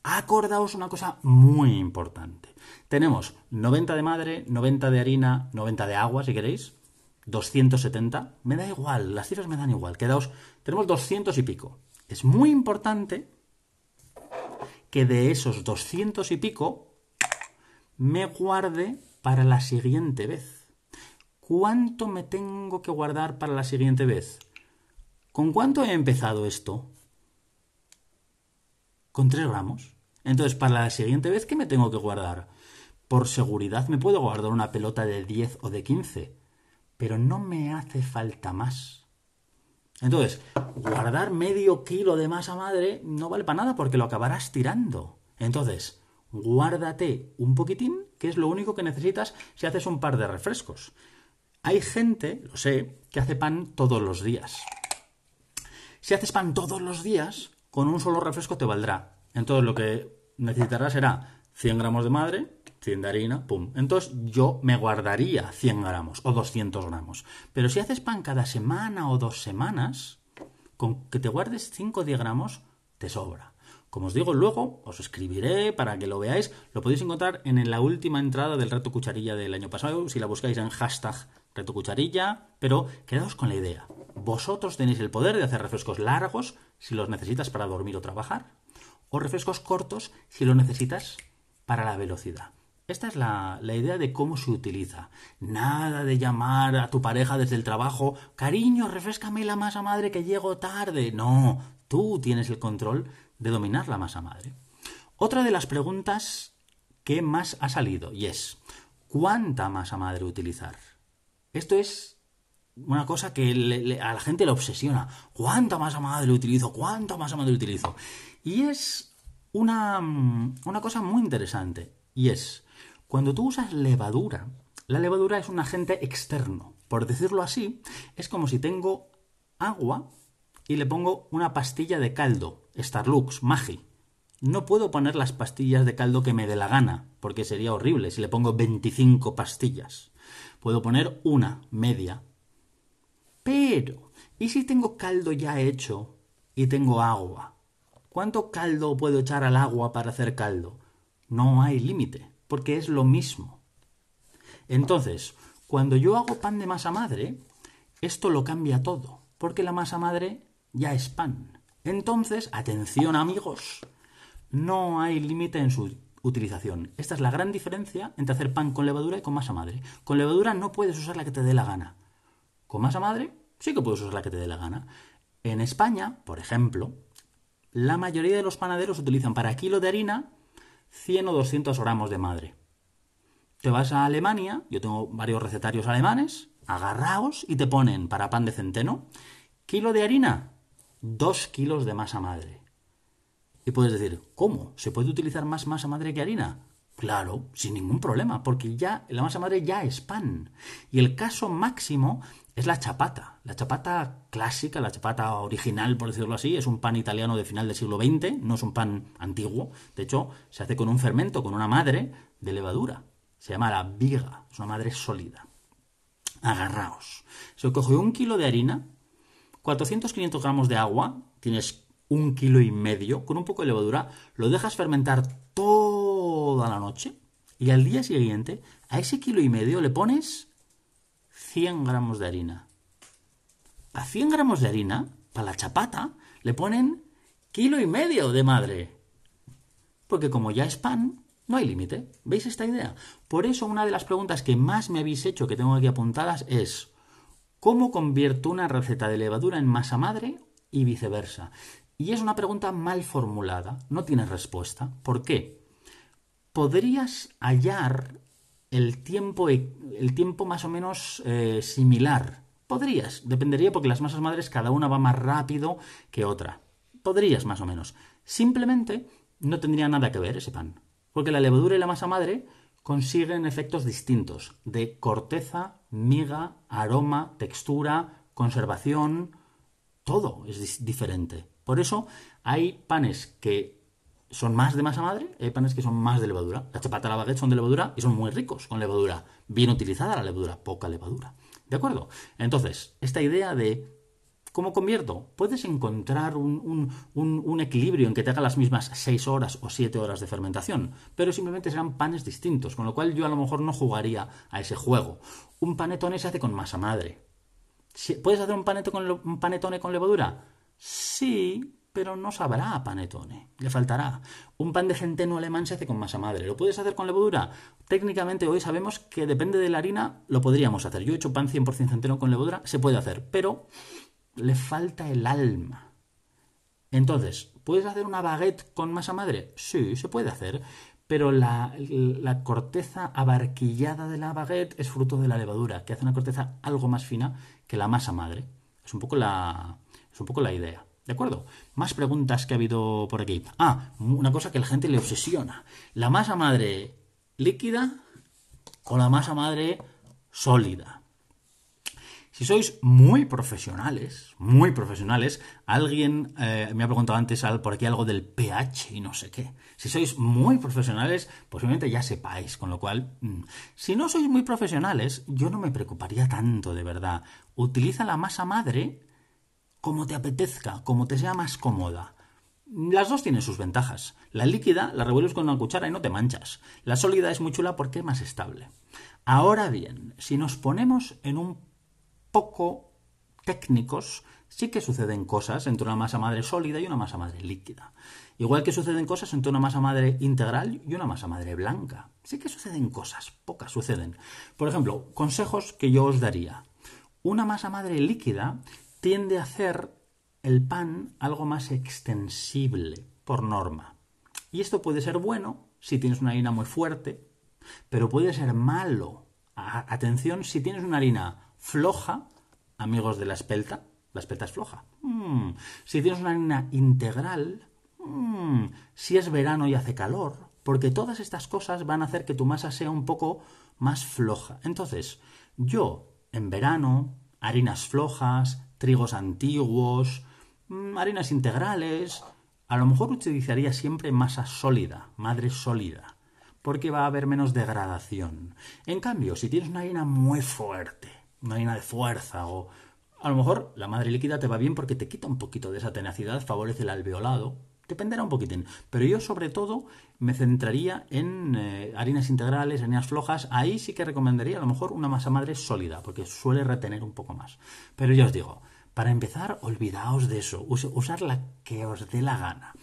Acordaos una cosa muy importante. Tenemos 90 de madre, 90 de harina, 90 de agua, si queréis, 270. Me da igual, las cifras me dan igual. Quedaos, tenemos 200 y pico. Es muy importante que de esos 200 y pico me guarde para la siguiente vez. ¿Cuánto me tengo que guardar para la siguiente vez? ¿Con cuánto he empezado esto? con 3 gramos. Entonces, para la siguiente vez, ¿qué me tengo que guardar? Por seguridad me puedo guardar una pelota de 10 o de 15, pero no me hace falta más. Entonces, guardar medio kilo de masa madre no vale para nada porque lo acabarás tirando. Entonces, guárdate un poquitín, que es lo único que necesitas si haces un par de refrescos. Hay gente, lo sé, que hace pan todos los días. Si haces pan todos los días, con un solo refresco te valdrá. Entonces lo que necesitarás será 100 gramos de madre, 100 de harina, pum. Entonces yo me guardaría 100 gramos o 200 gramos. Pero si haces pan cada semana o dos semanas, con que te guardes 5 o 10 gramos, te sobra. Como os digo, luego os escribiré para que lo veáis. Lo podéis encontrar en la última entrada del reto cucharilla del año pasado, si la buscáis en hashtag reto cucharilla. Pero quedaos con la idea. Vosotros tenéis el poder de hacer refrescos largos si los necesitas para dormir o trabajar, o refrescos cortos si los necesitas para la velocidad. Esta es la, idea de cómo se utiliza. Nada de llamar a tu pareja desde el trabajo, cariño, refrescame la masa madre que llego tarde. No, tú tienes el control de dominar la masa madre. Otra de las preguntas que más ha salido y es, ¿cuánta masa madre utilizar? Esto es una cosa que a la gente le obsesiona. ¿Cuánta masa madre utilizo? ¿Cuánta masa madre utilizo? Y es una, una cosa muy interesante. Y es, cuando tú usas levadura, la levadura es un agente externo. Por decirlo así, es como si tengo agua y le pongo una pastilla de caldo, Starlux, Magi. No puedo poner las pastillas de caldo que me dé la gana, porque sería horrible si le pongo 25 pastillas. Puedo poner una, media, pero, ¿y si tengo caldo ya hecho y tengo agua? ¿Cuánto caldo puedo echar al agua para hacer caldo? No hay límite, porque es lo mismo. Entonces, cuando yo hago pan de masa madre, esto lo cambia todo, porque la masa madre ya es pan. Entonces, atención amigos, no hay límite en su utilización. Esta es la gran diferencia entre hacer pan con levadura y con masa madre. Con levadura no puedes usar la que te dé la gana. Con masa madre sí que puedes usar la que te dé la gana. En España, por ejemplo, la mayoría de los panaderos utilizan para kilo de harina 100 o 200 gramos de madre. Te vas a Alemania, yo tengo varios recetarios alemanes, agarraos y te ponen para pan de centeno, kilo de harina, 2 kilos de masa madre. Y puedes decir, ¿cómo? ¿Se puede utilizar más masa madre que harina? Claro, sin ningún problema, porque ya la masa madre ya es pan. Y el caso máximo es la chapata. La chapata clásica, la chapata original, por decirlo así, es un pan italiano de final del siglo XX, no es un pan antiguo. De hecho, se hace con un fermento, con una madre de levadura. Se llama la viga, es una madre sólida. Agarraos. Se coge un kilo de harina, 400-500 gramos de agua, tienes un kilo y medio, con un poco de levadura, lo dejas fermentar toda la noche y al día siguiente a ese kilo y medio le pones 100 gramos de harina. A 100 gramos de harina, para la chapata, le ponen kilo y medio de madre. Porque como ya es pan, no hay límite. ¿Veis esta idea? Por eso una de las preguntas que más me habéis hecho, que tengo aquí apuntadas, es ¿cómo convierto una receta de levadura en masa madre y viceversa? Y es una pregunta mal formulada, no tiene respuesta. ¿Por qué? Podrías hallar el tiempo, e, el tiempo más o menos eh, similar. Podrías, dependería porque las masas madres cada una va más rápido que otra. Podrías más o menos. Simplemente no tendría nada que ver ese pan. Porque la levadura y la masa madre consiguen efectos distintos de corteza, miga, aroma, textura, conservación. Todo es diferente. Por eso hay panes que son más de masa madre, hay panes que son más de levadura. La chapata la baguette son de levadura y son muy ricos con levadura. Bien utilizada la levadura, poca levadura. ¿De acuerdo? Entonces, esta idea de ¿Cómo convierto? Puedes encontrar un, equilibrio en que te haga las mismas 6 horas o 7 horas de fermentación, pero simplemente serán panes distintos, con lo cual yo a lo mejor no jugaría a ese juego. Un panetone se hace con masa madre. ¿Puedes hacer un panetone con, un panetone con levadura? Sí, pero no sabrá a panetone, le faltará. Un pan de centeno alemán se hace con masa madre. ¿Lo puedes hacer con levadura? Técnicamente hoy sabemos que depende de la harina, lo podríamos hacer. Yo he hecho pan 100% centeno con levadura, se puede hacer, pero le falta el alma. Entonces, ¿puedes hacer una baguette con masa madre? Sí, se puede hacer, pero la, la, corteza abarquillada de la baguette es fruto de la levadura, que hace una corteza algo más fina que la masa madre. Es un poco la, es un poco la idea. ¿De acuerdo? Más preguntas que ha habido por aquí. Ah, una cosa que la gente le obsesiona. ¿La masa madre líquida o la masa madre sólida? Si sois muy profesionales, muy profesionales, alguien eh, me ha preguntado antes por aquí algo del pH y no sé qué. Si sois muy profesionales, posiblemente ya sepáis, con lo cual, mm, si no sois muy profesionales, yo no me preocuparía tanto, de verdad. Utiliza la masa madre como te apetezca, como te sea más cómoda. Las dos tienen sus ventajas. La líquida la revuelves con una cuchara y no te manchas. La sólida es muy chula porque es más estable. Ahora bien, si nos ponemos en un poco técnicos, sí que suceden cosas entre una masa madre sólida y una masa madre líquida. Igual que suceden cosas entre una masa madre integral y una masa madre blanca. Sí que suceden cosas, pocas suceden. Por ejemplo, consejos que yo os daría. Una masa madre líquida tiende a hacer el pan algo más extensible por norma. Y esto puede ser bueno si tienes una harina muy fuerte, pero puede ser malo. atención si tienes una harina floja, amigos de la espelta, la espelta es floja. Mm. Si tienes una harina integral, mm. si es verano y hace calor, porque todas estas cosas van a hacer que tu masa sea un poco más floja. Entonces, yo en verano, harinas flojas, trigos antiguos, mm, harinas integrales. A lo mejor utilizaría siempre masa sólida, madre sólida, porque va a haber menos degradación. En cambio, si tienes una harina muy fuerte, una harina de fuerza o a lo mejor la madre líquida te va bien porque te quita un poquito de esa tenacidad, favorece el alveolado, dependerá un poquitín. Pero yo sobre todo me centraría en eh, harinas integrales, harinas flojas. Ahí sí que recomendaría a lo mejor una masa madre sólida, porque suele retener un poco más. Pero yo os digo, para empezar, olvidaos de eso, usar la que os dé la gana.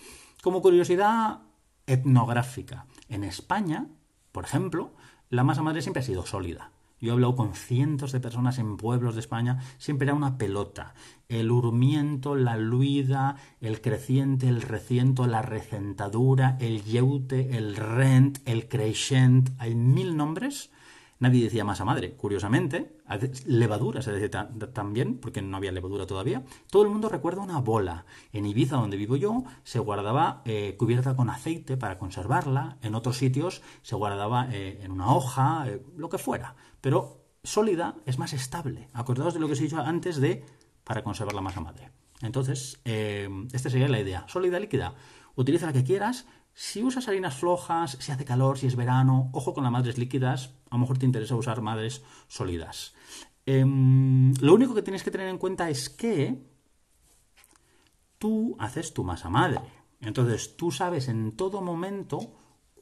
Como curiosidad etnográfica, en España, por ejemplo, la masa madre siempre ha sido sólida. Yo he hablado con cientos de personas en pueblos de España, siempre era una pelota. El urmiento, la luida, el creciente, el reciento, la recentadura, el yeute, el rent, el crescent, hay mil nombres Nadie decía masa madre, curiosamente. Levadura se decía también, porque no había levadura todavía. Todo el mundo recuerda una bola. En Ibiza, donde vivo yo, se guardaba eh, cubierta con aceite para conservarla. En otros sitios se guardaba eh, en una hoja, eh, lo que fuera. Pero sólida es más estable. Acordaos de lo que os he dicho antes de para conservar la masa madre. Entonces, esta sería la idea. Sólida, líquida. Utiliza la que quieras, si usas harinas flojas, si hace calor, si es verano, ojo con las madres líquidas, a lo mejor te interesa usar madres sólidas. Em, lo único que tienes que tener en cuenta es que tú haces tu masa madre. Entonces tú sabes en todo momento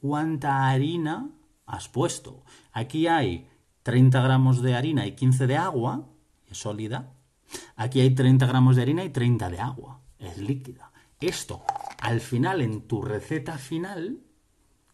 cuánta harina has puesto. Aquí hay 30 gramos de harina y 15 de agua, es sólida. Aquí hay 30 gramos de harina y 30 de agua, es líquida. Esto al final, en tu receta final,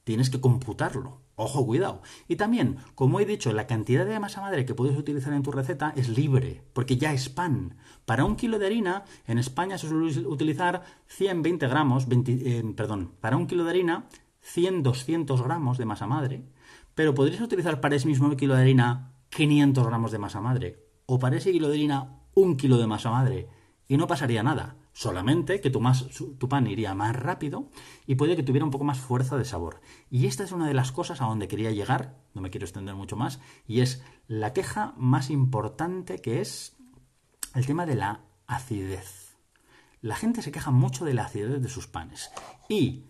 tienes que computarlo. Ojo, cuidado. Y también, como he dicho, la cantidad de masa madre que puedes utilizar en tu receta es libre, porque ya es pan. Para un kilo de harina, en España se suele utilizar 120 gramos, eh, perdón, para un kilo de harina, 100, 200 gramos de masa madre, pero podrías utilizar para ese mismo kilo de harina 500 gramos de masa madre, o para ese kilo de harina un kilo de masa madre, y no pasaría nada solamente que tu, tu, pan iría más rápido y puede que tuviera un poco más fuerza de sabor. Y esta es una de las cosas a donde quería llegar, no me quiero extender mucho más, y es la queja más importante que es el tema de la acidez. La gente se queja mucho de la acidez de sus panes. Y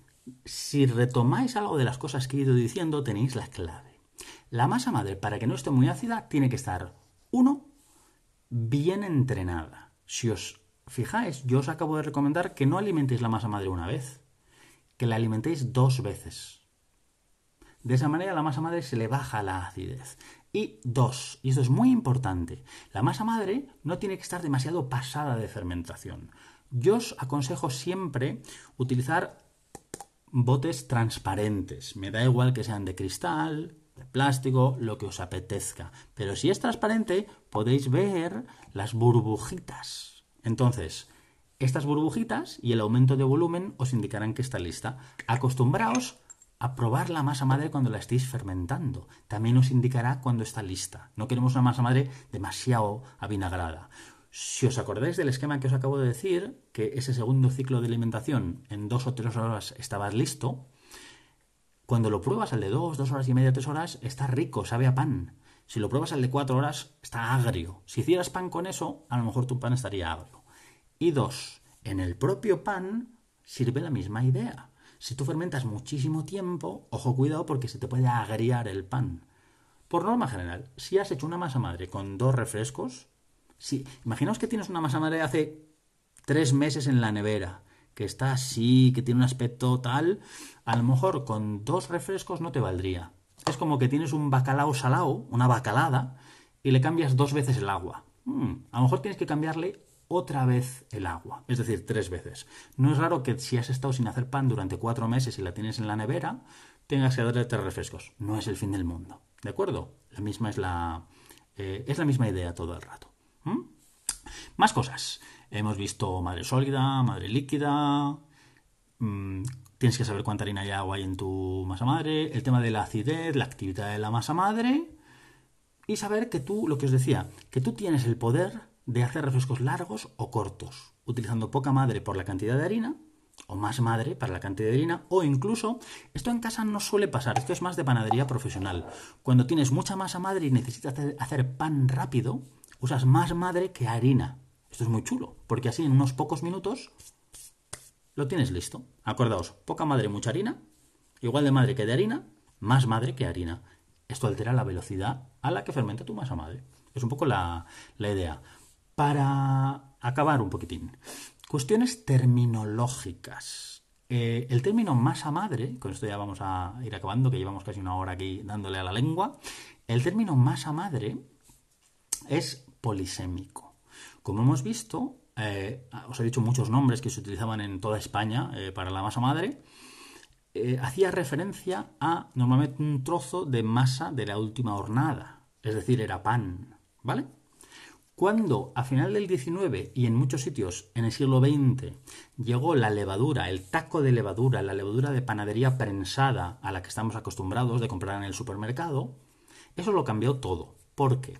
si retomáis algo de las cosas que he ido diciendo, tenéis la clave. La masa madre, para que no esté muy ácida, tiene que estar, uno, bien entrenada. Si os Fijáis, yo os acabo de recomendar que no alimentéis la masa madre una vez, que la alimentéis dos veces. De esa manera la masa madre se le baja la acidez. Y dos, y esto es muy importante, la masa madre no tiene que estar demasiado pasada de fermentación. Yo os aconsejo siempre utilizar botes transparentes. Me da igual que sean de cristal, de plástico, lo que os apetezca. Pero si es transparente, podéis ver las burbujitas entonces, Estas burbujitas y el aumento de volumen os indicarán que está lista. Acostumbraos a probar la masa madre cuando la estéis fermentando. También os indicará cuando está lista. No queremos una masa madre demasiado avinagrada. Si os acordáis del esquema que os acabo de decir, que ese segundo ciclo de alimentación en dos o tres horas estabas listo, cuando lo pruebas al de dos, dos horas y media, tres horas, está rico, sabe a pan. Si lo pruebas al de cuatro horas, está agrio. Si hicieras pan con eso, a lo mejor tu pan estaría agrio. Y dos, en el propio pan sirve la misma idea. Si tú fermentas muchísimo tiempo, ojo cuidado porque se te puede agriar el pan. Por norma general, si has hecho una masa madre con dos refrescos, si, imaginaos que tienes una masa madre hace tres meses en la nevera, que está así, que tiene un aspecto tal, a lo mejor con dos refrescos no te valdría. Es como que tienes un bacalao salado, una bacalada, y le cambias dos veces el agua. Hmm, a lo mejor tienes que cambiarle otra vez el agua, es decir, tres veces. No es raro que si has estado sin hacer pan durante cuatro meses y la tienes en la nevera, tengas que darle tres refrescos. No es el fin del mundo, ¿de acuerdo? La misma es la, eh, es la misma idea todo el rato. Más cosas. Hemos visto madre sólida, madre líquida. Mm, tienes que saber cuánta harina y agua hay en tu masa madre. El tema de la acidez, la actividad de la masa madre. Y saber que tú, lo que os decía, que tú tienes el poder de hacer refrescos largos o cortos, utilizando poca madre por la cantidad de harina o más madre para la cantidad de harina, o incluso, esto en casa no suele pasar, esto es más de panadería profesional. Cuando tienes mucha masa madre y necesitas hacer pan rápido, usas más madre que harina. Esto es muy chulo, porque así en unos pocos minutos lo tienes listo. Acordaos, poca madre, mucha harina, igual de madre que de harina, más madre que harina. Esto altera la velocidad a la que fermenta tu masa madre. Es un poco la, la idea. Para acabar un poquitín, cuestiones terminológicas. Eh, el término masa madre, con esto ya vamos a ir acabando, que llevamos casi una hora aquí dándole a la lengua, el término masa madre es polisémico. Como hemos visto, eh, os he dicho muchos nombres que se utilizaban en toda España eh, para la masa madre, hacía referencia a normalmente un trozo de masa de la última hornada, es decir, era pan, ¿vale? Cuando a final del XIX y en muchos sitios en el siglo XX llegó la levadura, el taco de levadura, la levadura de panadería prensada a la que estamos acostumbrados de comprar en el supermercado, eso lo cambió todo. ¿Por qué?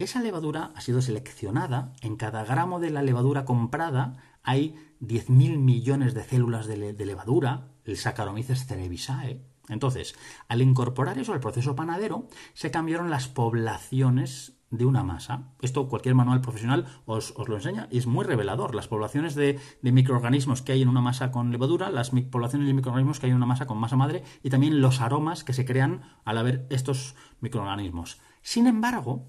Esa levadura ha sido seleccionada, en cada gramo de la levadura comprada hay 10.000 millones de células de, levadura, el Saccharomyces cerevisiae. Entonces, al incorporar eso al proceso panadero, se cambiaron las poblaciones de una masa. Esto cualquier manual profesional os, lo enseña y es muy revelador. Las poblaciones de, microorganismos que hay en una masa con levadura, las poblaciones de microorganismos que hay en una masa con masa madre y también los aromas que se crean al haber estos microorganismos. Sin embargo,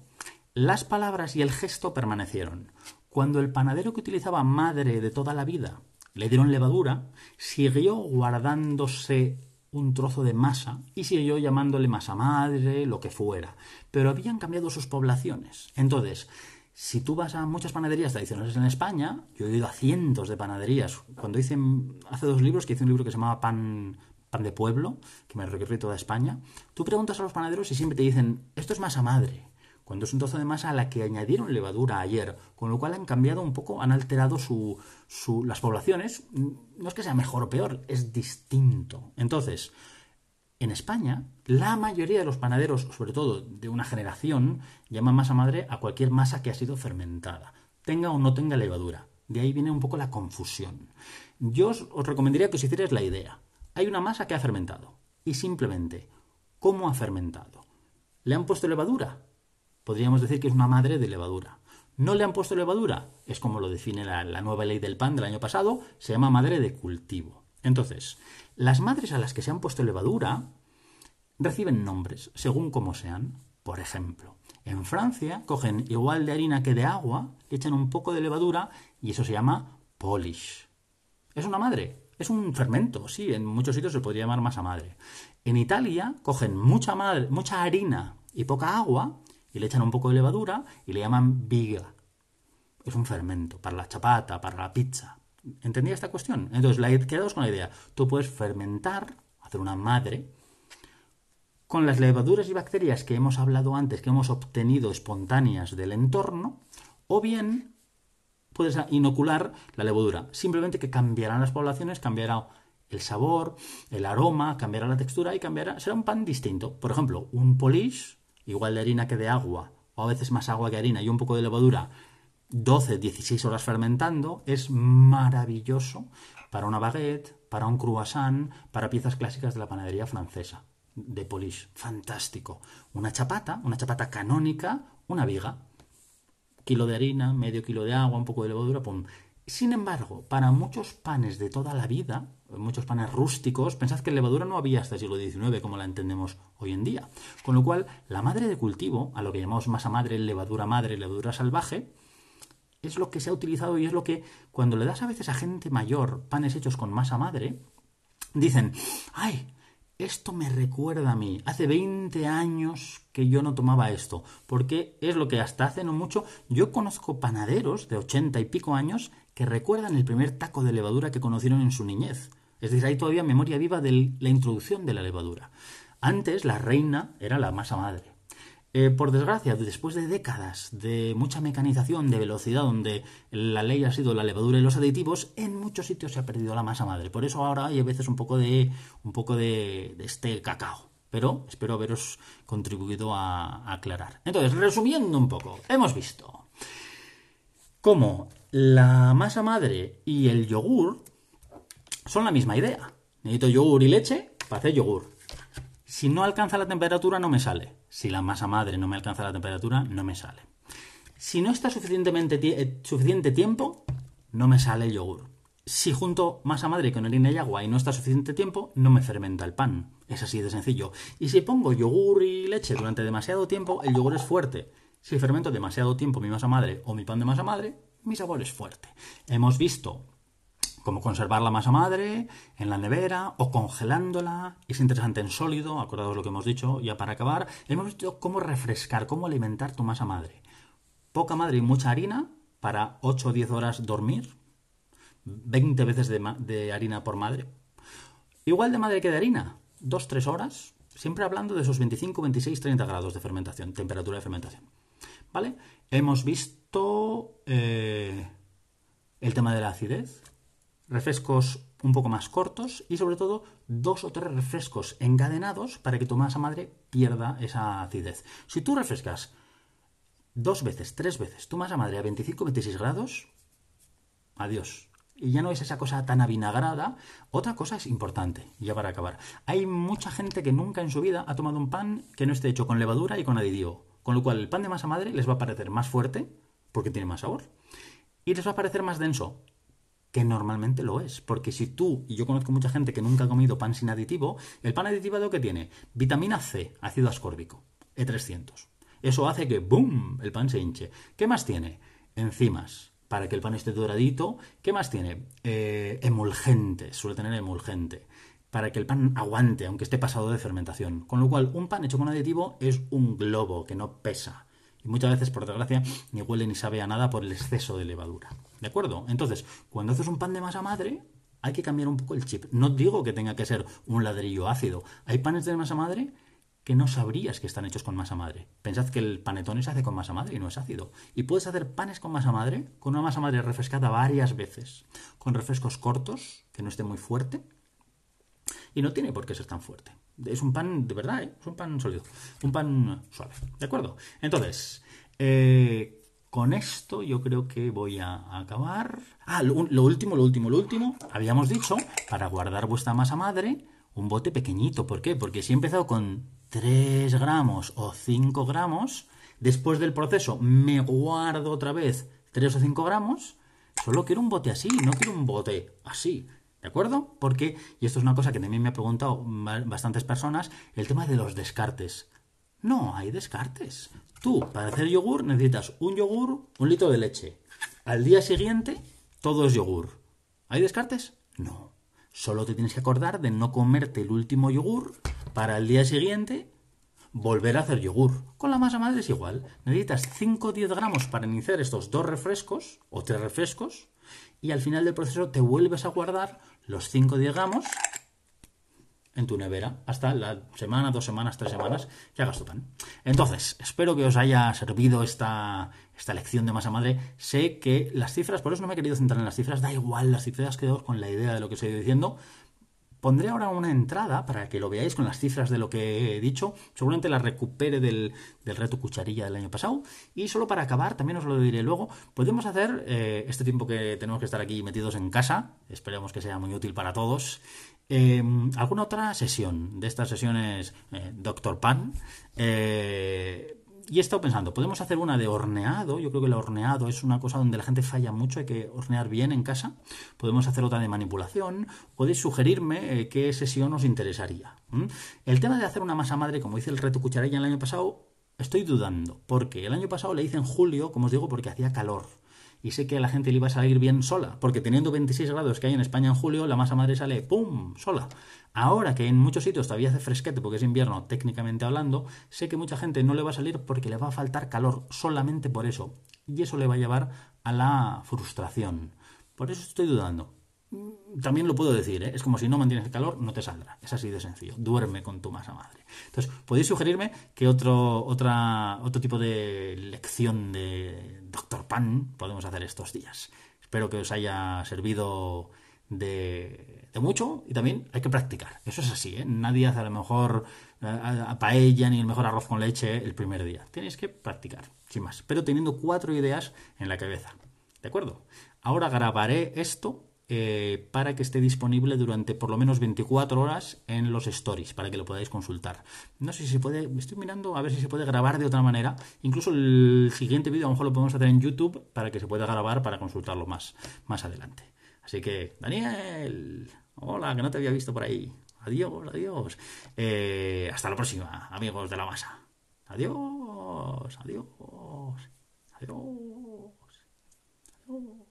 las palabras y el gesto permanecieron. Cuando el panadero que utilizaba madre de toda la vida le dieron levadura, siguió guardándose un trozo de masa y siguió llamándole masa madre, lo que fuera. Pero habían cambiado sus poblaciones. Entonces, si tú vas a muchas panaderías tradicionales en España, yo he ido a cientos de panaderías. Cuando hice hace dos libros, que hice un libro que se llamaba Pan, Pan de Pueblo, que me recorrí toda España, tú preguntas a los panaderos y siempre te dicen, esto es masa madre cuando es un trozo de masa a la que añadieron levadura ayer, con lo cual han cambiado un poco, han alterado su, las poblaciones. No es que sea mejor o peor, es distinto. Entonces, en España, la mayoría de los panaderos, sobre todo de una generación, llaman masa madre a cualquier masa que ha sido fermentada, tenga o no tenga levadura. De ahí viene un poco la confusión. Yo os, os recomendaría que os hicierais la idea. Hay una masa que ha fermentado. Y simplemente, ¿cómo ha fermentado? ¿Le han puesto levadura? Podríamos decir que es una madre de levadura. ¿No le han puesto levadura? Es como lo define la, nueva ley del pan del año pasado, se llama madre de cultivo. Entonces, las madres a las que se han puesto levadura reciben nombres según como sean. Por ejemplo, en Francia cogen igual de harina que de agua, echan un poco de levadura y eso se llama polish. Es una madre, es un fermento, sí, en muchos sitios se podría llamar masa madre. En Italia cogen mucha harina y poca agua y le echan un poco de levadura y le llaman viga. Es un fermento para la chapata, para la pizza. ¿Entendía esta cuestión? Entonces, la, quedaos con la idea. Tú puedes fermentar, hacer una madre, con las levaduras y bacterias que hemos hablado antes, que hemos obtenido espontáneas del entorno, o bien puedes inocular la levadura. Simplemente que cambiarán las poblaciones, cambiará el sabor, el aroma, cambiará la textura y cambiará, será un pan distinto. Por ejemplo, un polish, igual de harina que de agua, o a veces más agua que harina y un poco de levadura, 12, 16 horas fermentando, es maravilloso para una baguette, para un croissant, para piezas clásicas de la panadería francesa, de polish. Fantástico. Una chapata, una chapata canónica, una viga. Kilo de harina, medio kilo de agua, un poco de levadura, pum. Sin embargo, para muchos panes de toda la vida, muchos panes rústicos, pensad que levadura no había hasta el siglo XIX como la entendemos hoy en día. Con lo cual, la madre de cultivo, a lo que llamamos masa madre, levadura madre, levadura salvaje, es lo que se ha utilizado y es lo que cuando le das a veces a gente mayor panes hechos con masa madre, dicen, ay, esto me recuerda a mí. Hace 20 años que yo no tomaba esto. Porque es lo que hasta hace no mucho yo conozco panaderos de 80 y pico años que recuerdan el primer taco de levadura que conocieron en su niñez. Es decir, hay todavía memoria viva de la introducción de la levadura. Antes la reina era la masa madre. Eh, por desgracia, después de décadas de mucha mecanización, de velocidad, donde la ley ha sido la levadura y los aditivos, en muchos sitios se ha perdido la masa madre. Por eso ahora hay a veces un poco de, un poco de, este cacao. Pero espero haberos contribuido a, aclarar. Entonces, resumiendo un poco, hemos visto cómo la masa madre y el yogur son la misma idea. Necesito yogur y leche para hacer yogur. Si no alcanza la temperatura, no me sale. Si la masa madre no me alcanza la temperatura, no me sale. Si no está suficientemente eh, suficiente tiempo, no me sale el yogur. Si junto masa madre con harina y agua y no está suficiente tiempo, no me fermenta el pan. Es así de sencillo. Y si pongo yogur y leche durante demasiado tiempo, el yogur es fuerte. Si fermento demasiado tiempo mi masa madre o mi pan de masa madre, mi sabor es fuerte. Hemos visto como conservar la masa madre en la nevera o congelándola. Es interesante en sólido, acordados lo que hemos dicho, ya para acabar. Hemos visto cómo refrescar, cómo alimentar tu masa madre. Poca madre y mucha harina para 8 o 10 horas dormir. 20 veces de, harina por madre. Igual de madre que de harina, 2-3 horas. Siempre hablando de esos 25, 26, 30 grados de fermentación, temperatura de fermentación. ¿Vale? Hemos visto eh, el tema de la acidez, refrescos un poco más cortos y sobre todo dos o tres refrescos encadenados para que tu masa madre pierda esa acidez. Si tú refrescas dos veces, tres veces tu masa madre a 25-26 grados, adiós. Y ya no es esa cosa tan avinagrada. Otra cosa es importante, ya para acabar. Hay mucha gente que nunca en su vida ha tomado un pan que no esté hecho con levadura y con aditivo. Con lo cual el pan de masa madre les va a parecer más fuerte, porque tiene más sabor, y les va a parecer más denso, que normalmente lo es. Porque si tú, y yo conozco mucha gente que nunca ha comido pan sin aditivo, el pan aditivo lo que tiene vitamina C, ácido ascórbico, E300. Eso hace que, ¡boom!, el pan se hinche. ¿Qué más tiene? Enzimas, para que el pan esté doradito. ¿Qué más tiene? Eh, emulgentes, suele tener emulgente, para que el pan aguante, aunque esté pasado de fermentación. Con lo cual, un pan hecho con aditivo es un globo que no pesa. Y muchas veces, por desgracia, ni huele ni sabe a nada por el exceso de levadura. ¿De acuerdo? Entonces, cuando haces un pan de masa madre, hay que cambiar un poco el chip. No digo que tenga que ser un ladrillo ácido. Hay panes de masa madre que no sabrías que están hechos con masa madre. Pensad que el panetone se hace con masa madre y no es ácido. Y puedes hacer panes con masa madre, con una masa madre refrescada varias veces, con refrescos cortos, que no esté muy fuerte, y no tiene por qué ser tan fuerte. Es un pan de verdad, ¿eh? es un pan sólido, un pan suave. ¿De acuerdo? Entonces, eh, con esto yo creo que voy a acabar. Ah, lo, último, lo último, lo último. Habíamos dicho, para guardar vuestra masa madre, un bote pequeñito. ¿Por qué? Porque si he empezado con 3 gramos o 5 gramos, después del proceso me guardo otra vez 3 o 5 gramos, solo quiero un bote así, no quiero un bote así. ¿De acuerdo? Porque, y esto es una cosa que también me han preguntado bastantes personas, el tema de los descartes. No hay descartes. Tú, para hacer yogur, necesitas un yogur, un litro de leche. Al día siguiente, todo es yogur. ¿Hay descartes? No. Solo te tienes que acordar de no comerte el último yogur para el día siguiente volver a hacer yogur. Con la masa madre es igual. Necesitas 5 o 10 gramos para iniciar estos dos refrescos o tres refrescos y al final del proceso te vuelves a guardar los 5 o 10 gramos en tu nevera hasta la semana, dos semanas, tres semanas que hagas tu pan. Entonces, espero que os haya servido esta, esta lección de masa madre. Sé que las cifras, por eso no me he querido centrar en las cifras, da igual las cifras, quedo con la idea de lo que os he ido diciendo. Pondré ahora una entrada para que lo veáis con las cifras de lo que he dicho. Seguramente la recupere del, reto cucharilla del año pasado. Y solo para acabar, también os lo diré luego, podemos hacer eh, este tiempo que tenemos que estar aquí metidos en casa. Esperemos que sea muy útil para todos. Eh, ¿Alguna otra sesión de estas sesiones eh, Doctor Pan? Y he estado pensando, podemos hacer una de horneado. Yo creo que el horneado es una cosa donde la gente falla mucho, hay que hornear bien en casa. Podemos hacer otra de manipulación. Podéis sugerirme eh, qué sesión os interesaría. El tema de hacer una masa madre, como hice el reto cucharilla el año pasado, estoy dudando, porque el año pasado le hice en julio, como os digo, porque hacía calor y sé que a la gente le iba a salir bien sola, porque teniendo 26 grados que hay en España en julio, la masa madre sale ¡pum! sola. Ahora que en muchos sitios todavía hace fresquete porque es invierno, técnicamente hablando, sé que mucha gente no le va a salir porque le va a faltar calor solamente por eso. Y eso le va a llevar a la frustración. Por eso estoy dudando. También lo puedo decir, ¿eh? es como si no mantienes el calor, no te saldrá. Es así de sencillo. Duerme con tu masa madre. Entonces, podéis sugerirme que otro, otro tipo de lección de Doctor Pan podemos hacer estos días. Espero que os haya servido de, mucho y también hay que practicar. Eso es así, ¿eh? Nadie hace a lo mejor eh, paella ni el mejor arroz con leche el primer día. Tenéis que practicar, sin más. Pero teniendo cuatro ideas en la cabeza. ¿De acuerdo? Ahora grabaré esto eh, para que esté disponible durante por lo menos 24 horas en los stories, para que lo podáis consultar. No sé si se puede, estoy mirando a ver si se puede grabar de otra manera. Incluso el siguiente vídeo a lo mejor lo podemos hacer en YouTube para que se pueda grabar para consultarlo más, más adelante. Así que, Daniel, hola, que no te había visto por ahí. Adiós, adiós. Eh, hasta la próxima, amigos de la masa. Adiós, adiós, adiós. adiós.